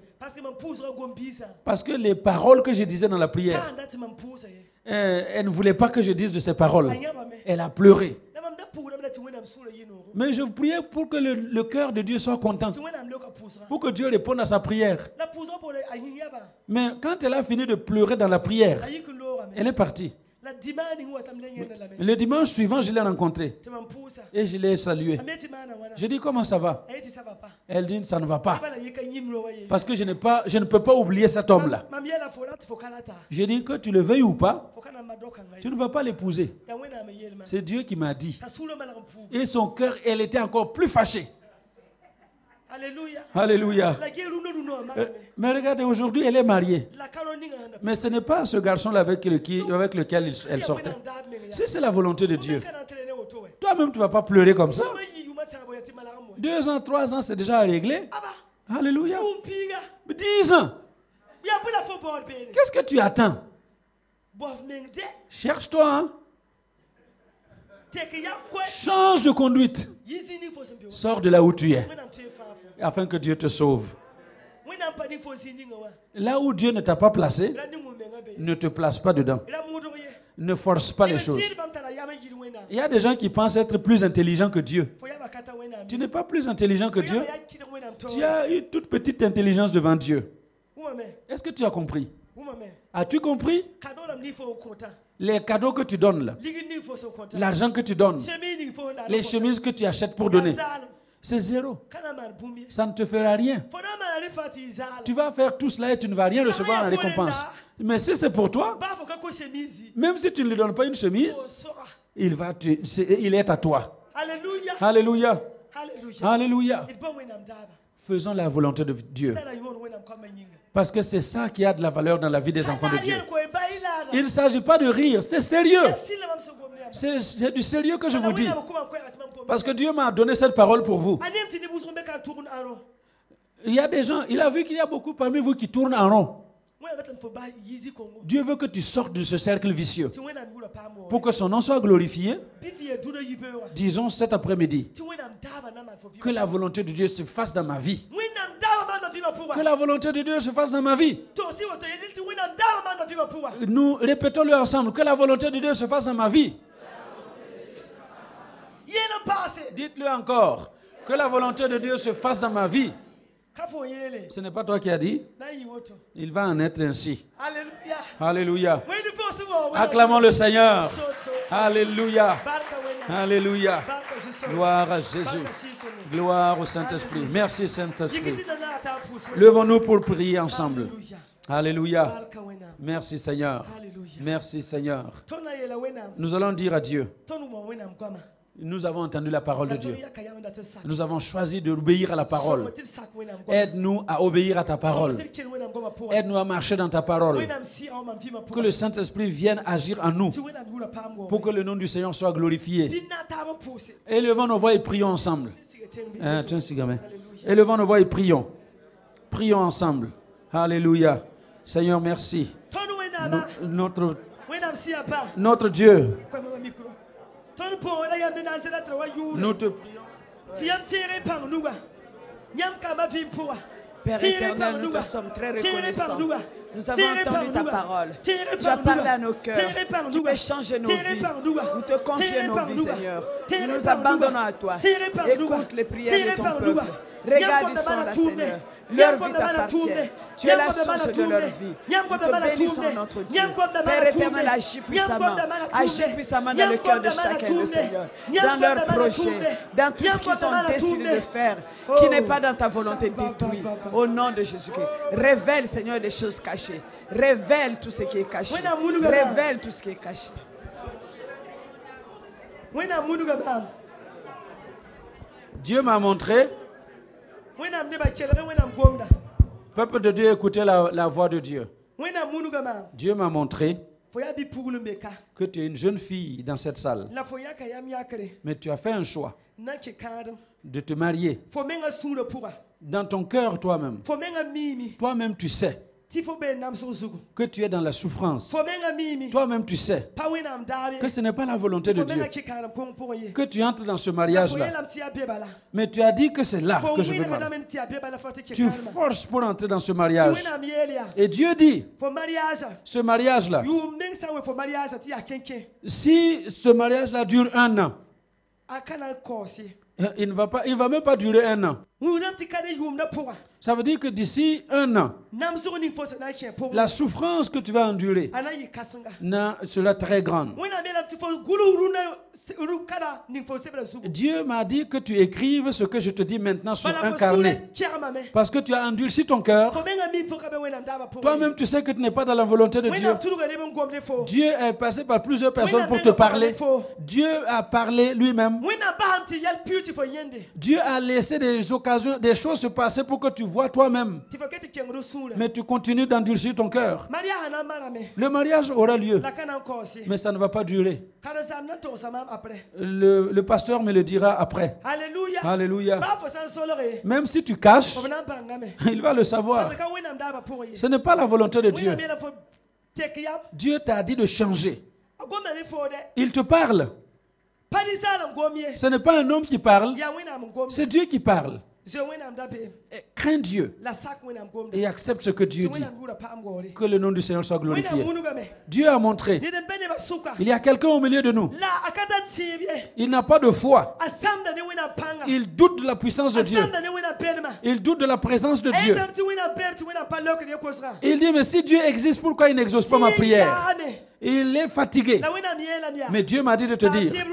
parce que les paroles que je disais dans la prière, ye euh, elle ne voulait pas que je dise de ces paroles. Elle a pleuré. Mais je priais pour que le, le cœur de Dieu soit content. Pour que Dieu réponde à sa prière. Mais quand elle a fini de pleurer dans la prière, elle est partie. Le dimanche suivant, je l'ai rencontrée pʋʋsa et je l'ai saluée. a me tɩ maana wãna Je dis comment ça va? Elle dit ça ne va pas. Parce que je, pas, je ne peux pas oublier cet homme-là. J'ai dit que tu le veuilles ou pas, tu ne vas pas l'épouser. C'est Dieu qui m'a dit. Et son cœur, elle était encore plus fâchée. Alléluia. wã Euh, Mais regardez, aujourd'hui, elle est mariée. Mais ce n'est pas ce garçon-là avec, le- qui- avec lequel elle sortait. Si c'est la volonté de Dieu, toi-même, tu ne vas pas pleurer comme ça. Deux ans, trois ans, c'est déjà réglé. aba Alléluia. yʋʋm piiga Dix ans. Qu'est-ce que tu attends? Cherche-toi. hein. Change de conduite. Sors de là où tu es. Afin que Dieu te sauve. Là où Dieu ne t'a pas placé, be ne te place pas dedans. Ne force pas les Tɩ choses. Il y a des gens qui pensent être plus intelligents que Dieu. Tu n'es pas plus intelligent que Dieu. Tu as une toute petite intelligence devant Dieu. Est-ce que tu as compris? As-tu compris? Les cadeaux que tu donnes là, l'argent que tu donnes, les chemises que tu achètes pour donner C'est zéro. Ça ne te fera rien. Tu vas faire tout cela et tu ne vas rien recevoir en récompense. Mais si c'est pour toi, yi même si tu ne lui donnes pas une chemise, soga il, va te, c'est- il est à toi. Alléluia. Alléluia. daaba Faisons la volonté de Dieu. Parce que c'est ça qui a de la valeur dans la vie des enfants de Dieu. yel koe ba y laada Il ne s'agit pas de rire, c'est sérieux. c'est du sérieux que je vous dis. Parce que Dieu m'a donné cette parole pour vous. Il y a des gens, il a vu qu'il y a beaucoup parmi vous qui tournent en rond. Dieu veut que tu sortes de ce cercle vicieux. Pour que son nom soit glorifié, disons cet après-midi, que la volonté de Dieu se fasse dans ma vie. Que la volonté de Dieu se fasse dans ma vie. Nous répétons-le ensemble. Que la volonté de Dieu se fasse dans ma vie. Dites-le encore. Que la volonté de Dieu se fasse dans ma vie. Ce n'est pas toi qui as dit. Il va en être ainsi. Alléluia. wa Acclamons le Seigneur. Alléluia. Alléluia. Gloire à Jésus. Gloire au Saint-Esprit. Merci Saint-Esprit. Levons-nous pour prier ensemble. Alléluia. Alléluia. Merci Seigneur. Alléluia. Merci Seigneur. Nous allons dire à Dieu. Nous avons entendu la parole de Dieu. Nous avons choisi d'obéir à la parole. Aide-nous à obéir à ta parole. Aide-nous à marcher dans ta parole. Que le Saint-Esprit vienne agir en nous pour que le nom du Seigneur soit glorifié. Élevons nos voix et prions ensemble. Hein. Élevons nos voix et prions. Prions ensemble. Alléluia. Seigneur, merci. notre, notre Dieu, nous te prions. pʋga Père éternel, nous te bas. sommes très reconnaissants. nous, bas. Nous avons entendu ta parole. Tu as par nous, parlé à nos cœurs. Tu bas. changer nos vies. par nous, te confions nos par vies. Seigneur. Nous nous par nous, abandonnons à toi. Écoute les prières de ton par nous, peuple. Regarde, ils sont là. Seigneur. Leur vie t'appartient. Tu es la source de leur vie. Nous te bénissons, notre Dieu. Père éternel, agis puissamment. Agis puissamment dans le cœur de chacun de Seigneur. Dans leurs projets, dans tout ce qu'ils ont décidé de faire, qui n'est pas dans ta volonté, détruit. Au nom de Jésus-Christ. Révèle, Seigneur, des choses cachées. Révèle tout ce qui est caché. Révèle tout ce qui est caché. Dieu m'a montré, Peuple de Dieu, écoutez la, voix de Dieu. Dieu m'a montré que tu es une jeune fille dans cette salle. Mais tu as fait un choix de te marier. Dans ton cœur toi-même. Toi-même tu sais que tu es dans la souffrance, toi-même tu sais que ce n'est pas la volonté de Dieu. que tu entres dans ce mariage-là. Mais tu as dit que c'est là que je veux marier. Tu forces pour entrer dans ce mariage. Et Dieu dit, ce mariage-là, si ce mariage-là dure un an, il ne va, pas, il ne va même pas durer un an. Ça veut dire que d'ici un an, la souffrance que tu vas endurer sera très grande. Dieu m'a dit que tu écrives ce que je te dis maintenant sur un carnet. Parce que tu as endurci ton cœur. Toi-même, tu sais que tu n'es pas dans la volonté de Dieu. Dieu est passé par plusieurs personnes pour te parler. Dieu a parlé lui-même. Dieu a laissé des occasions des choses se passaient pour que tu vois toi-même. Mais tu continues d'endurcir ton cœur. Le mariage aura lieu. Mais ça ne va pas durer. Le, le pasteur me le dira après. Alléluia. Même si tu caches, <laughs> il va le savoir. Ce n'est pas la volonté de Dieu. Dieu t'a dit de changer. Il te parle. Ce n'est pas un homme qui parle, c'est Dieu qui parle. Eh, crains Dieu et accepte ce que Dieu dit. Que le nom du Seigneur soit glorifié. Dieu a montré. Il y a quelqu'un au milieu de nous. Il n'a pas de foi. Il doute de la puissance de Dieu. Il doute de la présence de Dieu. Il dit, mais si Dieu existe, pourquoi il n'exauce pas ma prière? Il est fatigué. Mais Dieu m'a dit de te dire, aie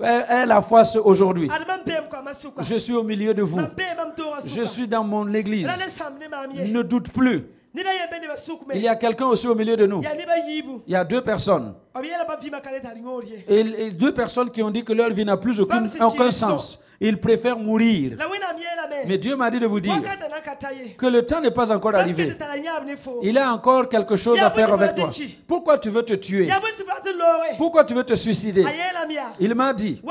eh, eh, la foi aujourd'hui. Je suis au milieu de vous. Je suis dans mon église. Ne doute plus. Il y a quelqu'un aussi au milieu de nous. Il y a deux personnes. Et, deux personnes qui ont dit que leur vie n'a plus aucun, aucun sens. Ils préfèrent mourir. Mais Dieu m'a dit de vous dire que le temps n'est pas encore arrivé. Il a encore quelque chose à faire avec toi. Pourquoi tu veux te tuer? Pourquoi tu veux te suicider? Il m'a dit,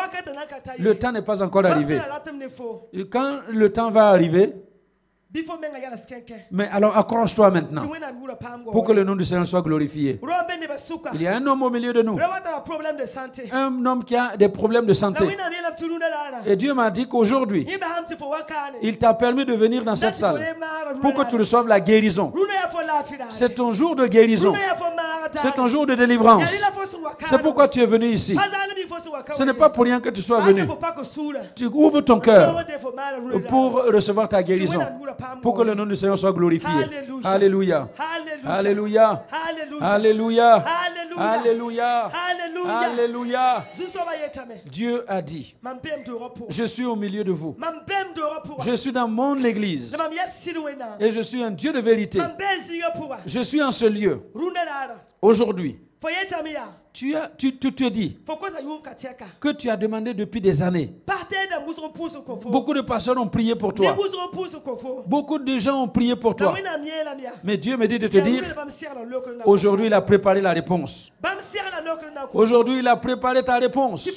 le temps n'est pas encore arrivé. Quand le temps va arriver, mais alors accroche-toi maintenant pour que le nom du Seigneur soit glorifié. Il y a un homme au milieu de nous. Un homme qui a des problèmes de santé. Et Dieu m'a dit qu'aujourd'hui, il t'a permis de venir dans cette salle pour que tu reçoives la guérison. C'est ton jour de guérison. C'est ton jour de délivrance. C'est pourquoi tu es venu ici. Ce n'est pas pour rien que tu sois venu. Tu ouvres ton cœur pour recevoir ta guérison pour que le nom du Seigneur soit glorifié. Alléluia. Alléluia. Alléluia. Alléluia. Alléluia. Alléluia. Dieu a dit, je suis au milieu de vous. Je suis dans mon église. Et je suis un Dieu de vérité. Je suis en ce lieu. Aujourd'hui. Tu, as, tu, te dis que tu as demandé depuis des années. Beaucoup de personnes ont prié pour toi. Beaucoup de gens ont prié pour toi. Mais Dieu me dit de te dire, aujourd'hui il a préparé la réponse. Aujourd'hui il a préparé ta réponse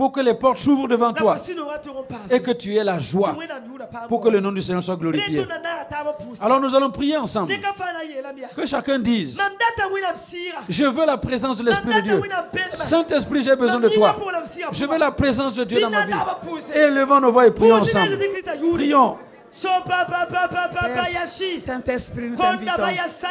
pour que les portes s'ouvrent devant toi et que tu aies la joie pour que le nom du Seigneur soit glorifié. Alors nous allons prier ensemble. Que chacun dise, je veux la présence de l'Esprit de Dieu. Saint-Esprit, j'ai besoin de toi. Je veux la présence de Dieu dans ma vie. Élevons Élevons nos voix et prions ensemble. Prions. So papa papa papa Père, yashi. Saint-Esprit, nous t'invitons.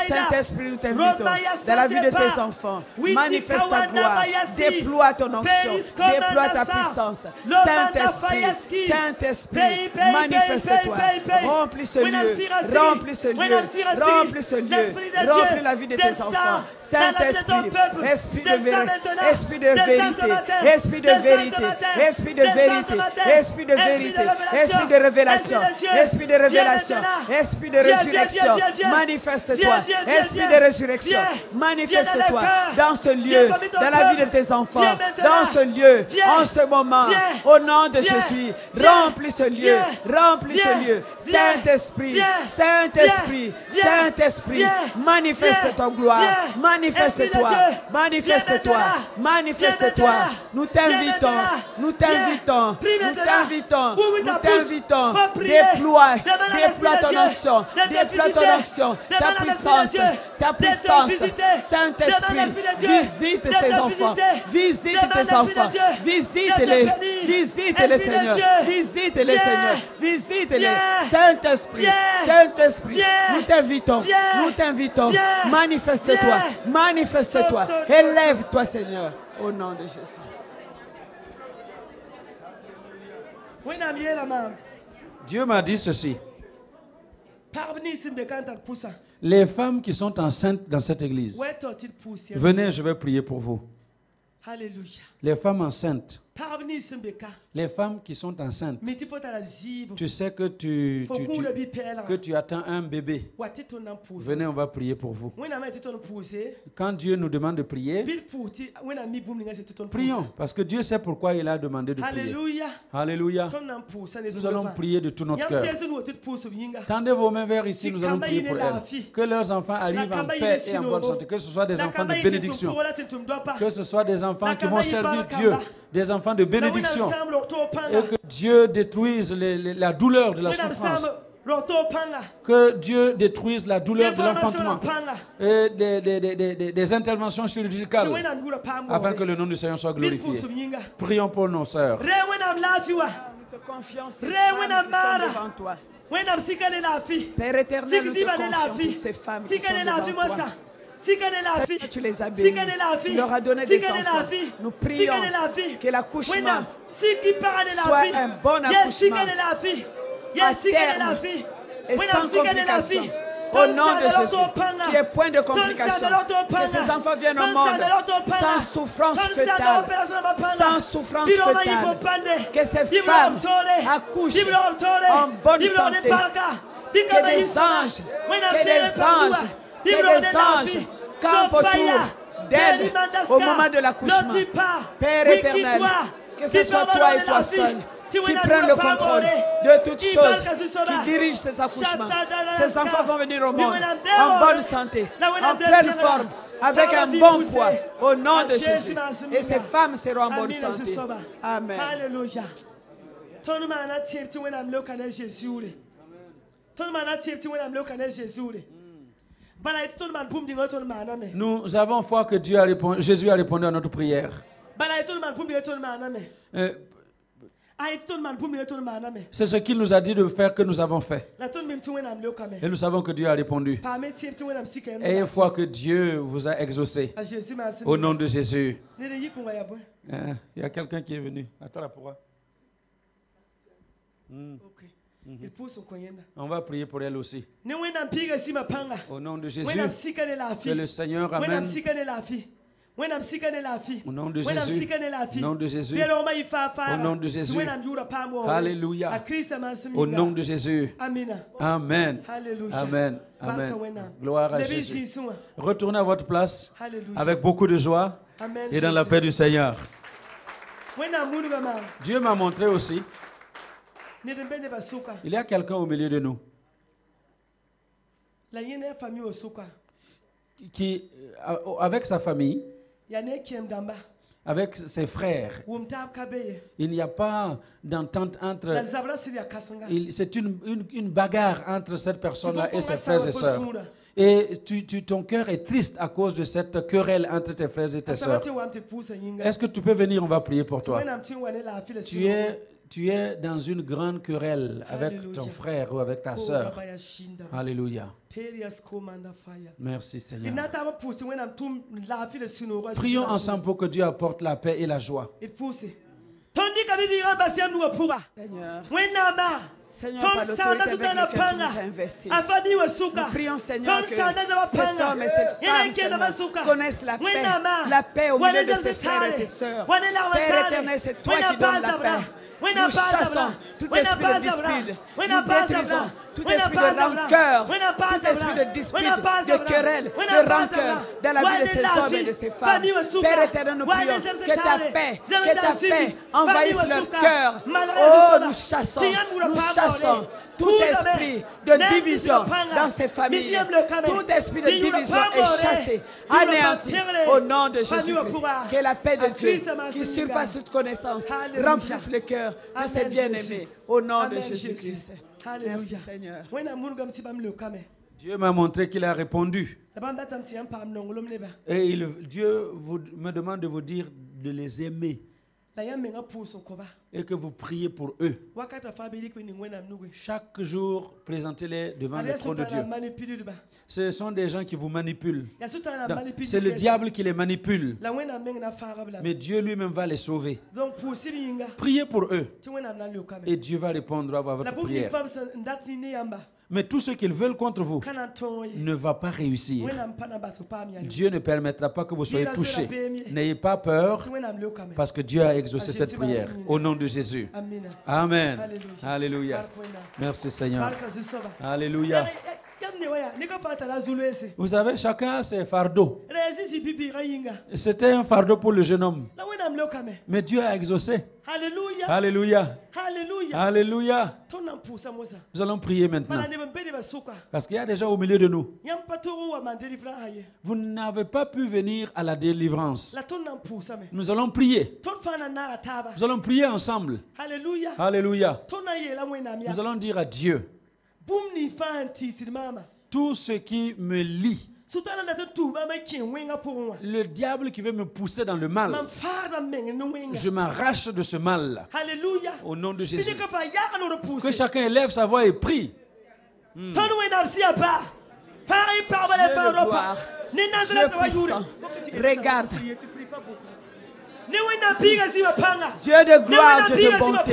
Saint-Esprit, nous t'invitons. Dans la vie de tes enfants, manifeste ta gloire. Déploie ton onction. Déploie ta sa. puissance. Saint-Esprit, Saint-Esprit, manifeste-toi. Remplis ce lieu. Remplis ce lieu. Remplis ce lieu. Remplis la vie de tes enfants. Saint-Esprit. Esprit de vérité. Esprit de vérité. Esprit de vérité. Esprit de vérité. Esprit de vérité. révélation. Esprit de révélation. Esprit de Dieu. Esprit de révélation. Esprit de résurrection. Manifeste-toi. Esprit de résurrection. Manifeste-toi dans ce lieu, dans la vie de tes enfants, dans ce lieu, en ce moment, au nom de. Jésus. Remplis ce lieu, remplis ce lieu. Saint-Esprit. Saint-Esprit. Saint-Esprit, manifeste ta gloire, manifeste-toi, manifeste-toi, manifeste-toi. Nous t'invitons, nous t'invitons, nous t'invitons, nous t'invitons. Déploie, À déploie ton onction, déploie ton onction, ta puissance, ta puissance. Saint-Esprit, visite te enfants, visite tes enfants, visite-les, visite-les Seigneur, visite-les. Seigneur, visite-les. Saint-Esprit. Saint-Esprit, nous t'invitons, nous t'invitons, manifeste-toi, manifeste-toi, élève-toi Seigneur, au nom de Jésus. Wenam yela mam. Dieu m'a dit ceci. Les femmes qui sont enceintes dans cette église, venez, je vais prier pour vous. Les femmes enceintes. Les femmes qui sont enceintes, tu sais que tu, que tu attends un bébé. Venez, on va prier pour vous. Quand Dieu nous demande de prier, prions, parce que Dieu sait pourquoi il a demandé de prier. Alléluia. Nous allons prier de tout notre cœur. Tendez vos mains vers ici, nous allons prier pour elles. Que leurs enfants arrivent en paix et en bonne santé. Que ce soit des enfants de bénédiction. Que ce soit des enfants qui vont servir Dieu. Des enfants de bénédiction. Et que Dieu détruise les- les- la douleur de la souffrance. Que Dieu détruise la douleur de l'enfantement. Et des, des- des- des- des- des interventions chirurgicales. Afin que le nom du Seigneur soit glorifié. Prions pour nos sœurs. Père éternel, nous te confions toutes ces femmes qui sont Sikane lafi devant toi. Mosa. Sikane lafi. Seigneur, tu les as bénis. Sikane lafi. Tu leur as donné des enfants. Nous prions que l'accouchement soit un bon Yes, accouchement. à terme et sans sikane complication. lafi. Au nom de Jésus, qui est point de complication, que ces enfants viennent au monde sans souffrance sans souffrance que ces femmes accouchent en bonne santé, que des anges, que des anges, que des anges campent autour d'elles au moment de l'accouchement. Père éternel, que ce soit toi et toi seul qui prennent le contrôle de toutes choses, qui dirigent ces accouchements. Ces enfants vont venir au monde en bonne santé, en pleine forme, avec un bon poids, au nom de Jésus. Et ces femmes seront en bonne santé. Amen. Alléluia. Mana mana. Nous avons foi que Dieu a répondu, Jésus a répondu à notre prière. Euh. C'est ce qu'il nous a dit de faire que nous avons fait. Et nous savons que Dieu a répondu. Ayez foi que Dieu vous a exaucé. Au nom de Jésus. Il y a quelqu'un qui est venu. Attends pourquoi. Il pousse ko yenda. On va prier pour elle aussi. Au nom de Jésus, que le Seigneur amène. Au nom de Jésus. Au nom de Jésus. Au nom de Jésus. Alléluia. Au nom de Jésus. Amen. Amen. Amen. Gloire à Jésus. Retournez à votre place avec beaucoup de joie et dans la paix du Seigneur. Dieu m'a montré aussi, Ne de bene ba suka. Il y a quelqu'un au milieu de nous qui, euh, avec sa famille, avec ses frères, il n'y a pas d'entente entre... C'est une, une, une bagarre entre cette personne-là et ses frères et sœurs. Et tu, tu- ton cœur est triste à cause de cette querelle entre tes frères et tes sœurs. Est-ce que tu peux venir On va prier pour toi? Tu es, tu es dans une grande querelle avec Alléluia. ton frère ou avec ta sœur. Alléluia. Merci Seigneur. Prions ensemble pour que Dieu apporte la paix et la joie. Seigneur. Seigneur, par Ton l'autorité avec laquelle tu nous as investis. Prions, Seigneur, que cet homme et cette femme, Seigneur, connaissent la paix, la paix au milieu de ses frères et tes sœurs. Père éternel, c'est toi qui donnes la paix. Wena Nous chassons bazabra. tout Wena esprit de bazabra. dispute. Wena Nous bazabra. détruisons tout esprit de rancœur, tout esprit de dispute, de querelle, de rancœur dans la vie de ces hommes et de ces femmes. Père éternel, nous prions que ta paix, que ta paix envahisse leur cœur. Oh, nous chassons, nous chassons tout esprit de division dans ces familles. Tout esprit de division est chassé, anéanti au nom de Jésus-Christ. Que la paix de Dieu, qui surpasse toute connaissance, remplisse le cœur de ses bien-aimés. Au nom de Jésus-Christ. Alléluia. Merci Seigneur. Dieu m'a montré qu'il a répondu. Et il- Dieu vous- me demande de vous dire de les aimer Et que vous priez pour eux. Chaque jour, présentez-les devant le trône de Dieu. Ce sont des gens qui vous manipulent. C'est le diable qui les manipule. Mais Dieu lui-même va les sauver. Priez pour eux et Dieu va répondre à votre prière. Mais tout ce qu'ils veulent contre vous ne va pas réussir. Dieu ne permettra pas que vous soyez touchés. N'ayez pas peur parce que Dieu a exaucé Ah, cette prière. Au nom de Jésus. Amen. Alléluia. Merci Seigneur. Alléluia. Vous savez, chacun a ses fardeaux. C'était un fardeau pour le jeune homme. Mais Dieu a exaucé. Alléluia. Alléluia. Nous allons prier maintenant. Parce qu'il y a des gens au milieu de nous. Vous n'avez pas pu venir à la délivrance. Nous allons prier. Nous allons prier ensemble. Alléluia. Nous allons dire à Dieu, tout ce qui me lie, le diable qui veut me pousser dans le mal, je m'arrache de ce mal. Alléluia. Au nom de Jésus. Que chacun élève sa voix et prie. Puissant, regarde. Dieu de gloire, Dieu de bonté.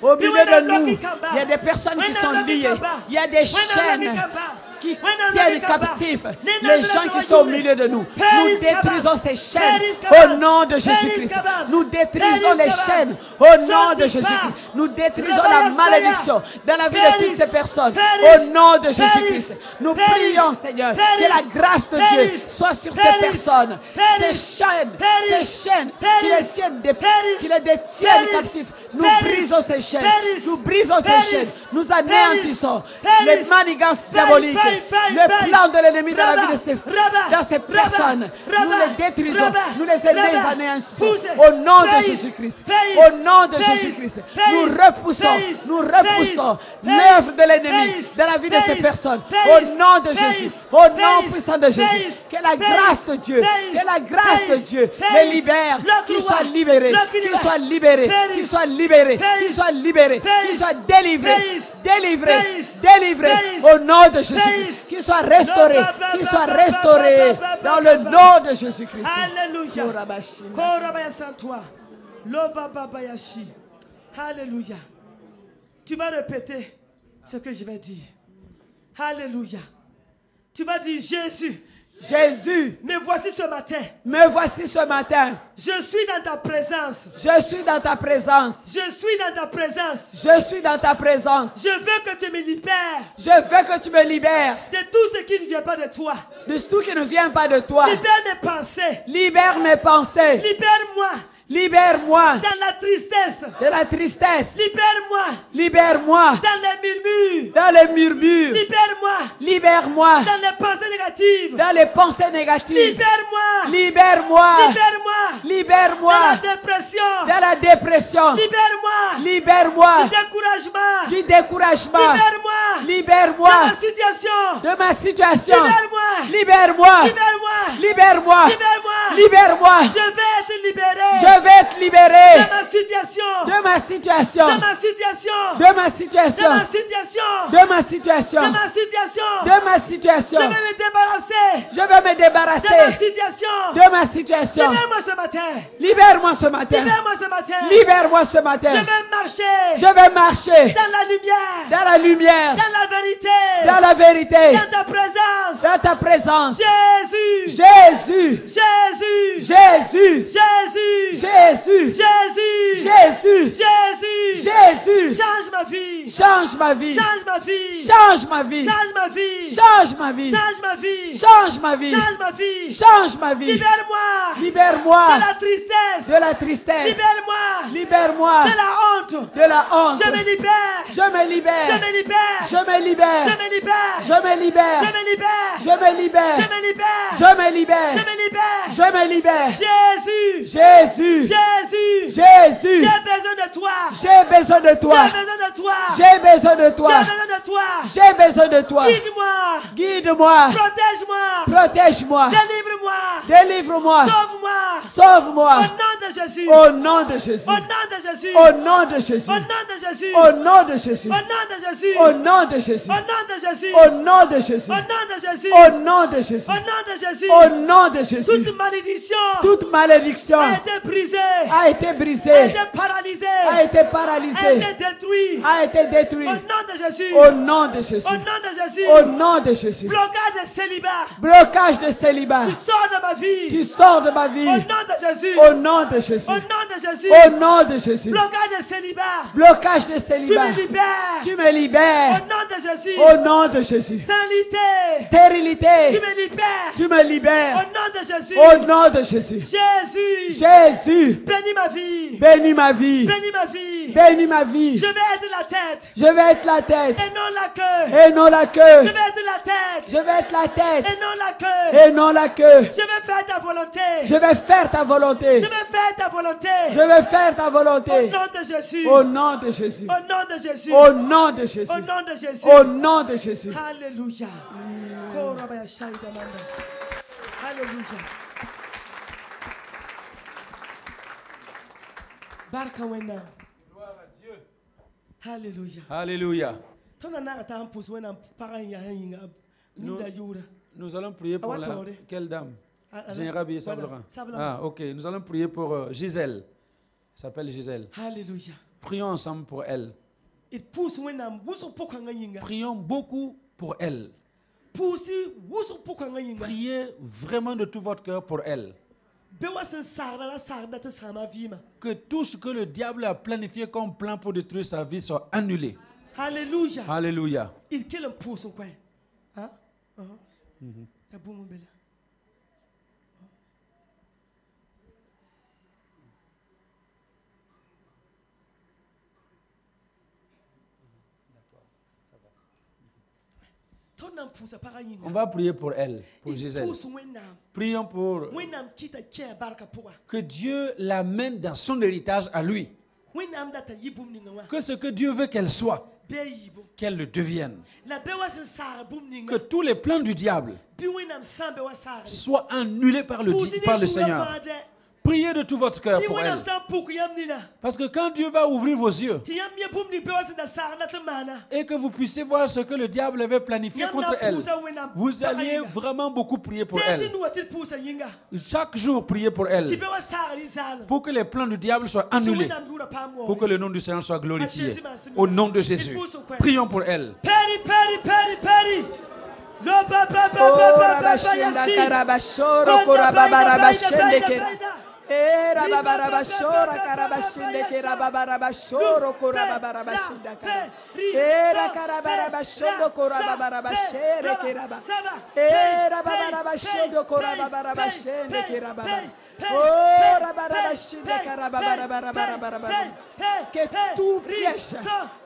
Au milieu de nous, il y a des personnes qui sont liées. Il y a des chaînes qui tiennent captifs les gens qui sont au milieu de nous. Nous détruisons ces chaînes au nom de Jésus-Christ. Nous détruisons les chaînes au nom de Jésus-Christ. Nous détruisons la malédiction dans la vie de toutes ces personnes au nom de Jésus-Christ. Nous prions, Seigneur, que la grâce de Dieu soit sur ces personnes, ces chaînes, ces chaînes qui les tiennent, des- qui les détiennent captifs. Nous brisons ces chaînes. Nous brisons ces chaînes. Nous anéantissons les manigances diaboliques, le plan de l'ennemi dans la vie de ces, dans ces personnes. Nous les détruisons. Nous les anéantissons. Au nom de Jésus-Christ. Au nom de Jésus-Christ. Nous repoussons, nous repoussons l'œuvre de l'ennemi dans la vie de ces personnes. Au nom de Jésus. Au nom puissant de Jésus. Que la grâce de Dieu, que la grâce de Dieu les libère, qu'ils soient libérés, qu'ils soient libérés, qu'ils soient libérés, qu'ils soient libérés, qu'ils soient délivrés, délivrés, délivrés au nom de Jésus. Qu'ils soient restaurés, qu'ils soient restaurés dans le nom de Jésus-Christ. Alléluia. Alléluia. Tu vas répéter ce que je vais dire. Alléluia. Tu vas dire Jésus, Jésus, me voici ce matin. me voici ce matin. Je suis dans ta présence. Je suis dans ta présence. Je suis dans ta présence. Je suis dans ta présence. Je veux que tu me libères Je veux que tu me libères de tout ce qui ne vient pas de toi. de tout qui ne vient pas de toi. Libère mes pensées. Libère mes pensées. Libère-moi Libère-moi dans la tristesse. de la tristesse. Libère-moi Libère-moi dans les murmures. dans les murmures. Libère-moi Libère-moi dans les pensées négatives. dans les pensées négatives. Libère-moi. Libère-moi. Libère-moi. Libère-moi Dans la dépression. de la dépression. Libère-moi. Libère-moi Du découragement. du découragement. Libère-moi. Libère-moi De ma situation. de ma situation. Libère-moi. Libère-moi. Libère-moi. Libère-moi. Libère-moi. Libère-moi. Je vais être libéré Je vais être libéré de ma situation. de ma situation. De ma situation. De ma De situation. ma situation. De ma situation. De ma situation. De ma Je situation. vais me débarrasser Je vais me de ma débarrasser situation. de ma situation. Libère-moi ce matin. Libère-moi ce matin. Libère-moi ce matin. Libère-moi ce Je matin. vais marcher Je vais marcher dans la lumière, dans la lumière, dans la vérité, dans la vérité, dans ta présence. dans ta présence. Jésus. Jésus, Jésus. Jésus, Jésus. Jésus, Jésus. Jésus, Jésus. Jésus. Change ma vie. Change ma vie. Change ma vie. Change ma vie. Change ma vie. Change ma vie. Change ma vie. Change ma vie. Change ma vie. Change ma vie. Libère-moi Libère-moi de la tristesse. de la tristesse. Libère-moi Libère-moi de la honte. de la honte. Je me libère. Je me Je libère. me libère. Je me libère. Je me libère. Je me libère. Je me libère. Je me libère. Je me libère. Je me libère. Je me libère. Je me libère. Jésus. Jésus. Jésus. Jésus. J'ai besoin de toi. J'ai besoin de toi. J'ai besoin de toi. J'ai besoin de J'ai toi. besoin de toi. J'ai besoin de toi. Guide-moi. Guide-moi. Protège-moi. Protège-moi. Délivre-moi. Délivre-moi. Sauve-moi. Au Sauve-moi. nom de Jésus. Au nom de Jésus. Au nom de Jésus. Au nom de Jésus. Au nom de Jésus. Au nom de Jésus. Au nom de Jésus. Au nom de Jésus. Au nom de Jésus. Au nom de Jésus. Au nom de Jésus. Au nom de Jésus. Au nom de Jésus. Au nom de Jésus. Toute malédiction Toute malédiction a été brisée. A été A brisée, été paralysée. a été A paralysée, été détruite. a été Au détruite. nom de Jésus. Au nom de Jésus. Au nom de Jésus. Au nom de Jésus. Blocage de célibat. Blocage de célibat. Tu sors de ma vie. Tu sors de ma Au vie. nom de Jésus. Au nom de Jésus. Au nom de Jésus. Au nom de Jésus. Blocage de célibat. Blocage de Tu célibat. me libères. Tu me Au libères. nom de Jésus. Au nom de Jésus. Stérilité. Tu Stérilité. me libères. Tu me Au libères. nom de Jésus. Au nom de Jésus. Jésus. Jésus. Bénis ma vie. Bénis ma vie. Bénis ma vie. Bénis ma vie. Je vais être la tête Je vais être la tête et non la queue. et non la queue. Je vais être la tête Je vais être la tête et non la queue. et non la queue. Je vais faire ta volonté. Je vais faire ta volonté. Je vais faire ta volonté. Je vais faire ta Au volonté. nom de Jésus. Au nom de Jésus. Au nom de Jésus. Au nom de Jésus. Au nom de Jésus. Au nom de Jésus. Alléluia. Manda. Alléluia. Barka wena. Alléluia. Alléluia. Tona na ta ampus wena para ya hinga. Minda yura. Nous allons prier pour la... Quelle dame? Ah, ah, Générabi voilà, Sablerin. Ah, ok. Nous allons prier pour euh, Gisèle. Elle s'appelle Gisèle. Alléluia. Prions ensemble pour elle. Wena. Prions beaucoup pour elle. Priez vraiment de tout votre cœur pour elle. Que tout ce que le diable a planifié comme plan pour détruire sa vie soit annulé. Alléluia. Alléluia. Il quel pousse On va prier pour elle, pour Gisèle. Prions pour que Dieu l'amène dans son héritage à lui. Que ce que Dieu veut qu'elle soit, qu'elle le devienne. Que tous les plans du diable soient annulés par le, par le Seigneur. Priez de tout votre cœur pour elle. Parce que quand Dieu va ouvrir vos yeux et que vous puissiez voir ce que le diable avait planifié contre elle, vous allez vraiment beaucoup prier pour elle. Chaque jour, priez pour elle. Pour que les plans du diable soient annulés. Pour que le nom du Seigneur soit glorifié. Au nom de Jésus. Prions pour elle. Era babarabashora karabashindeke rababarabashoro korababarabashindaka. Era karabarabashondo korababarabashere keraba. Era babarabashondo korababarabashende keraba. Oh rabarabashinde karababarabarabarabara. Que tout piège,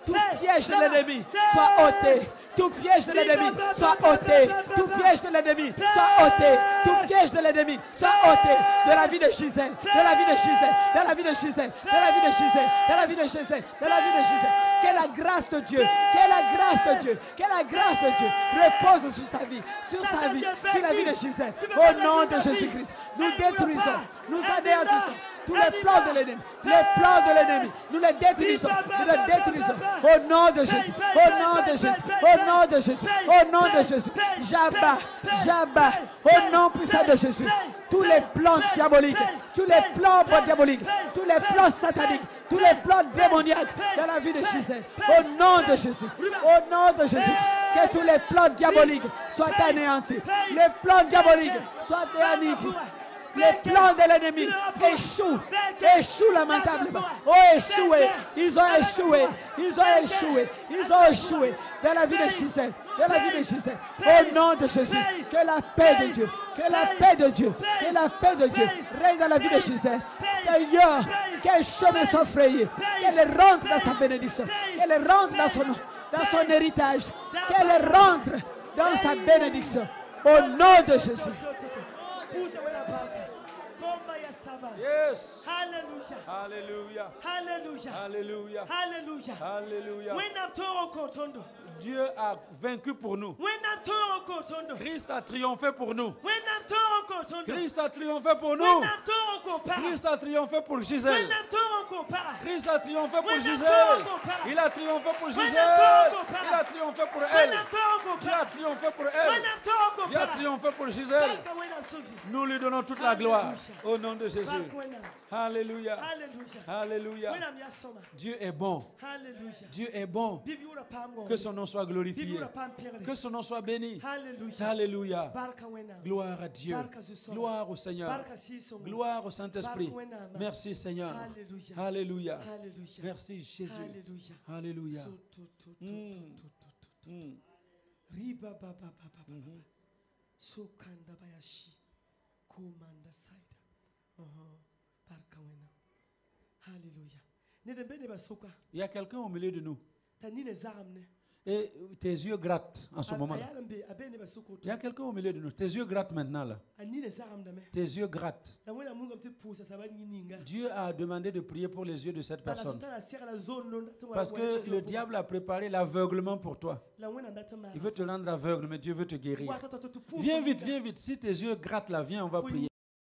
tout piège de l'ennemi soit ôté. Tout piège de l'ennemi soit ôté. Tout piège de l'ennemi soit ôté. Tout piège de l'ennemi soit ôté. De la vie de Gisèle, de la vie de Gisèle, de la vie de Gisèle, de la vie de Gisèle, de la vie de Gisèle, de la vie de Gisèle. Que la grâce de Dieu, que la grâce de Dieu, que la grâce de Dieu repose sur sa vie, sur sa vie, sur la vie de Gisèle. Au nom de Jésus-Christ, nous détruisons, nous anéantissons tous les plans de l'ennemi, les plans de l'ennemi, nous les détruisons, nous les détruisons. Au nom de Jésus, au nom de Jésus, au nom de Jésus, au nom de Jésus. J'abats, j'abats, au nom puissant de Jésus. Tous les plans diaboliques, tous les plans diaboliques, tous les plans sataniques, tous les plans démoniaques dans la vie de Gisèle. Au nom de Jésus, au nom de Jésus. Que tous les plans diaboliques soient anéantis. Les plans diaboliques soient anéantis. Les plans de l'ennemi échouent, échouent lamentablement. Oh, échoué, ils ont échoué, ils ont échoué, ils ont échoué. dans la vie de Gisèle, dans la vie de Gisèle. Au nom de Jésus, que la paix de Dieu, que la paix de Dieu, que la paix de Dieu règne dans la vie de Gisèle. Seigneur, qu'elle chemin soit frayé, qu'elle rentre dans sa bénédiction, qu'elle rentre dans son, dans son héritage, qu'elle rentre dans sa bénédiction. Au nom de Jésus. Yes. Hallelujah. Alléluia. Hallelujah. Alléluia. Hallelujah. Alléluia. When I'm told Kotondo. Dieu a vaincu pour nous. Told Kotondo. Christ a triomphé pour nous. Kotondo. Christ a triomphé pour nous. Christ a triomphé pour Gisèle. Christ a triomphé pour Gisèle. Il a triomphé pour Gisèle. Il a triomphé pour elle. Dieu a triomphé pour elle. Dieu a triomphé pour Gisèle. Nous lui donnons toute la gloire. Au nom de Jésus. Alléluia. Alléluia. Dieu est bon. Dieu est bon. Que son nom soit glorifié. Que son nom soit béni. Hallelujah. Alléluia. Gloire à Dieu. Gloire au Seigneur. Gloire au Saint-Esprit. Merci Seigneur. Hallelujah. Alléluia. Merci Jésus. Hallelujah. Alléluia. Riba ba ba ba ba ba ba. So kanda bayashi. Saida. Uh-huh. Barka wena. Basoka. Il y a quelqu'un au milieu de nous. Tanine. Et tes yeux grattent en ce moment-là. Abene basoko. Il y a quelqu'un au milieu de nous. Tes yeux grattent maintenant là. Dame. Tes yeux grattent. Dieu a demandé de prier pour les yeux de cette personne. Parce que le diable a préparé l'aveuglement pour toi. Il veut te rendre aveugle, mais Dieu veut te guérir. Viens vite, viens vite. Si tes yeux grattent là, viens, on va prier.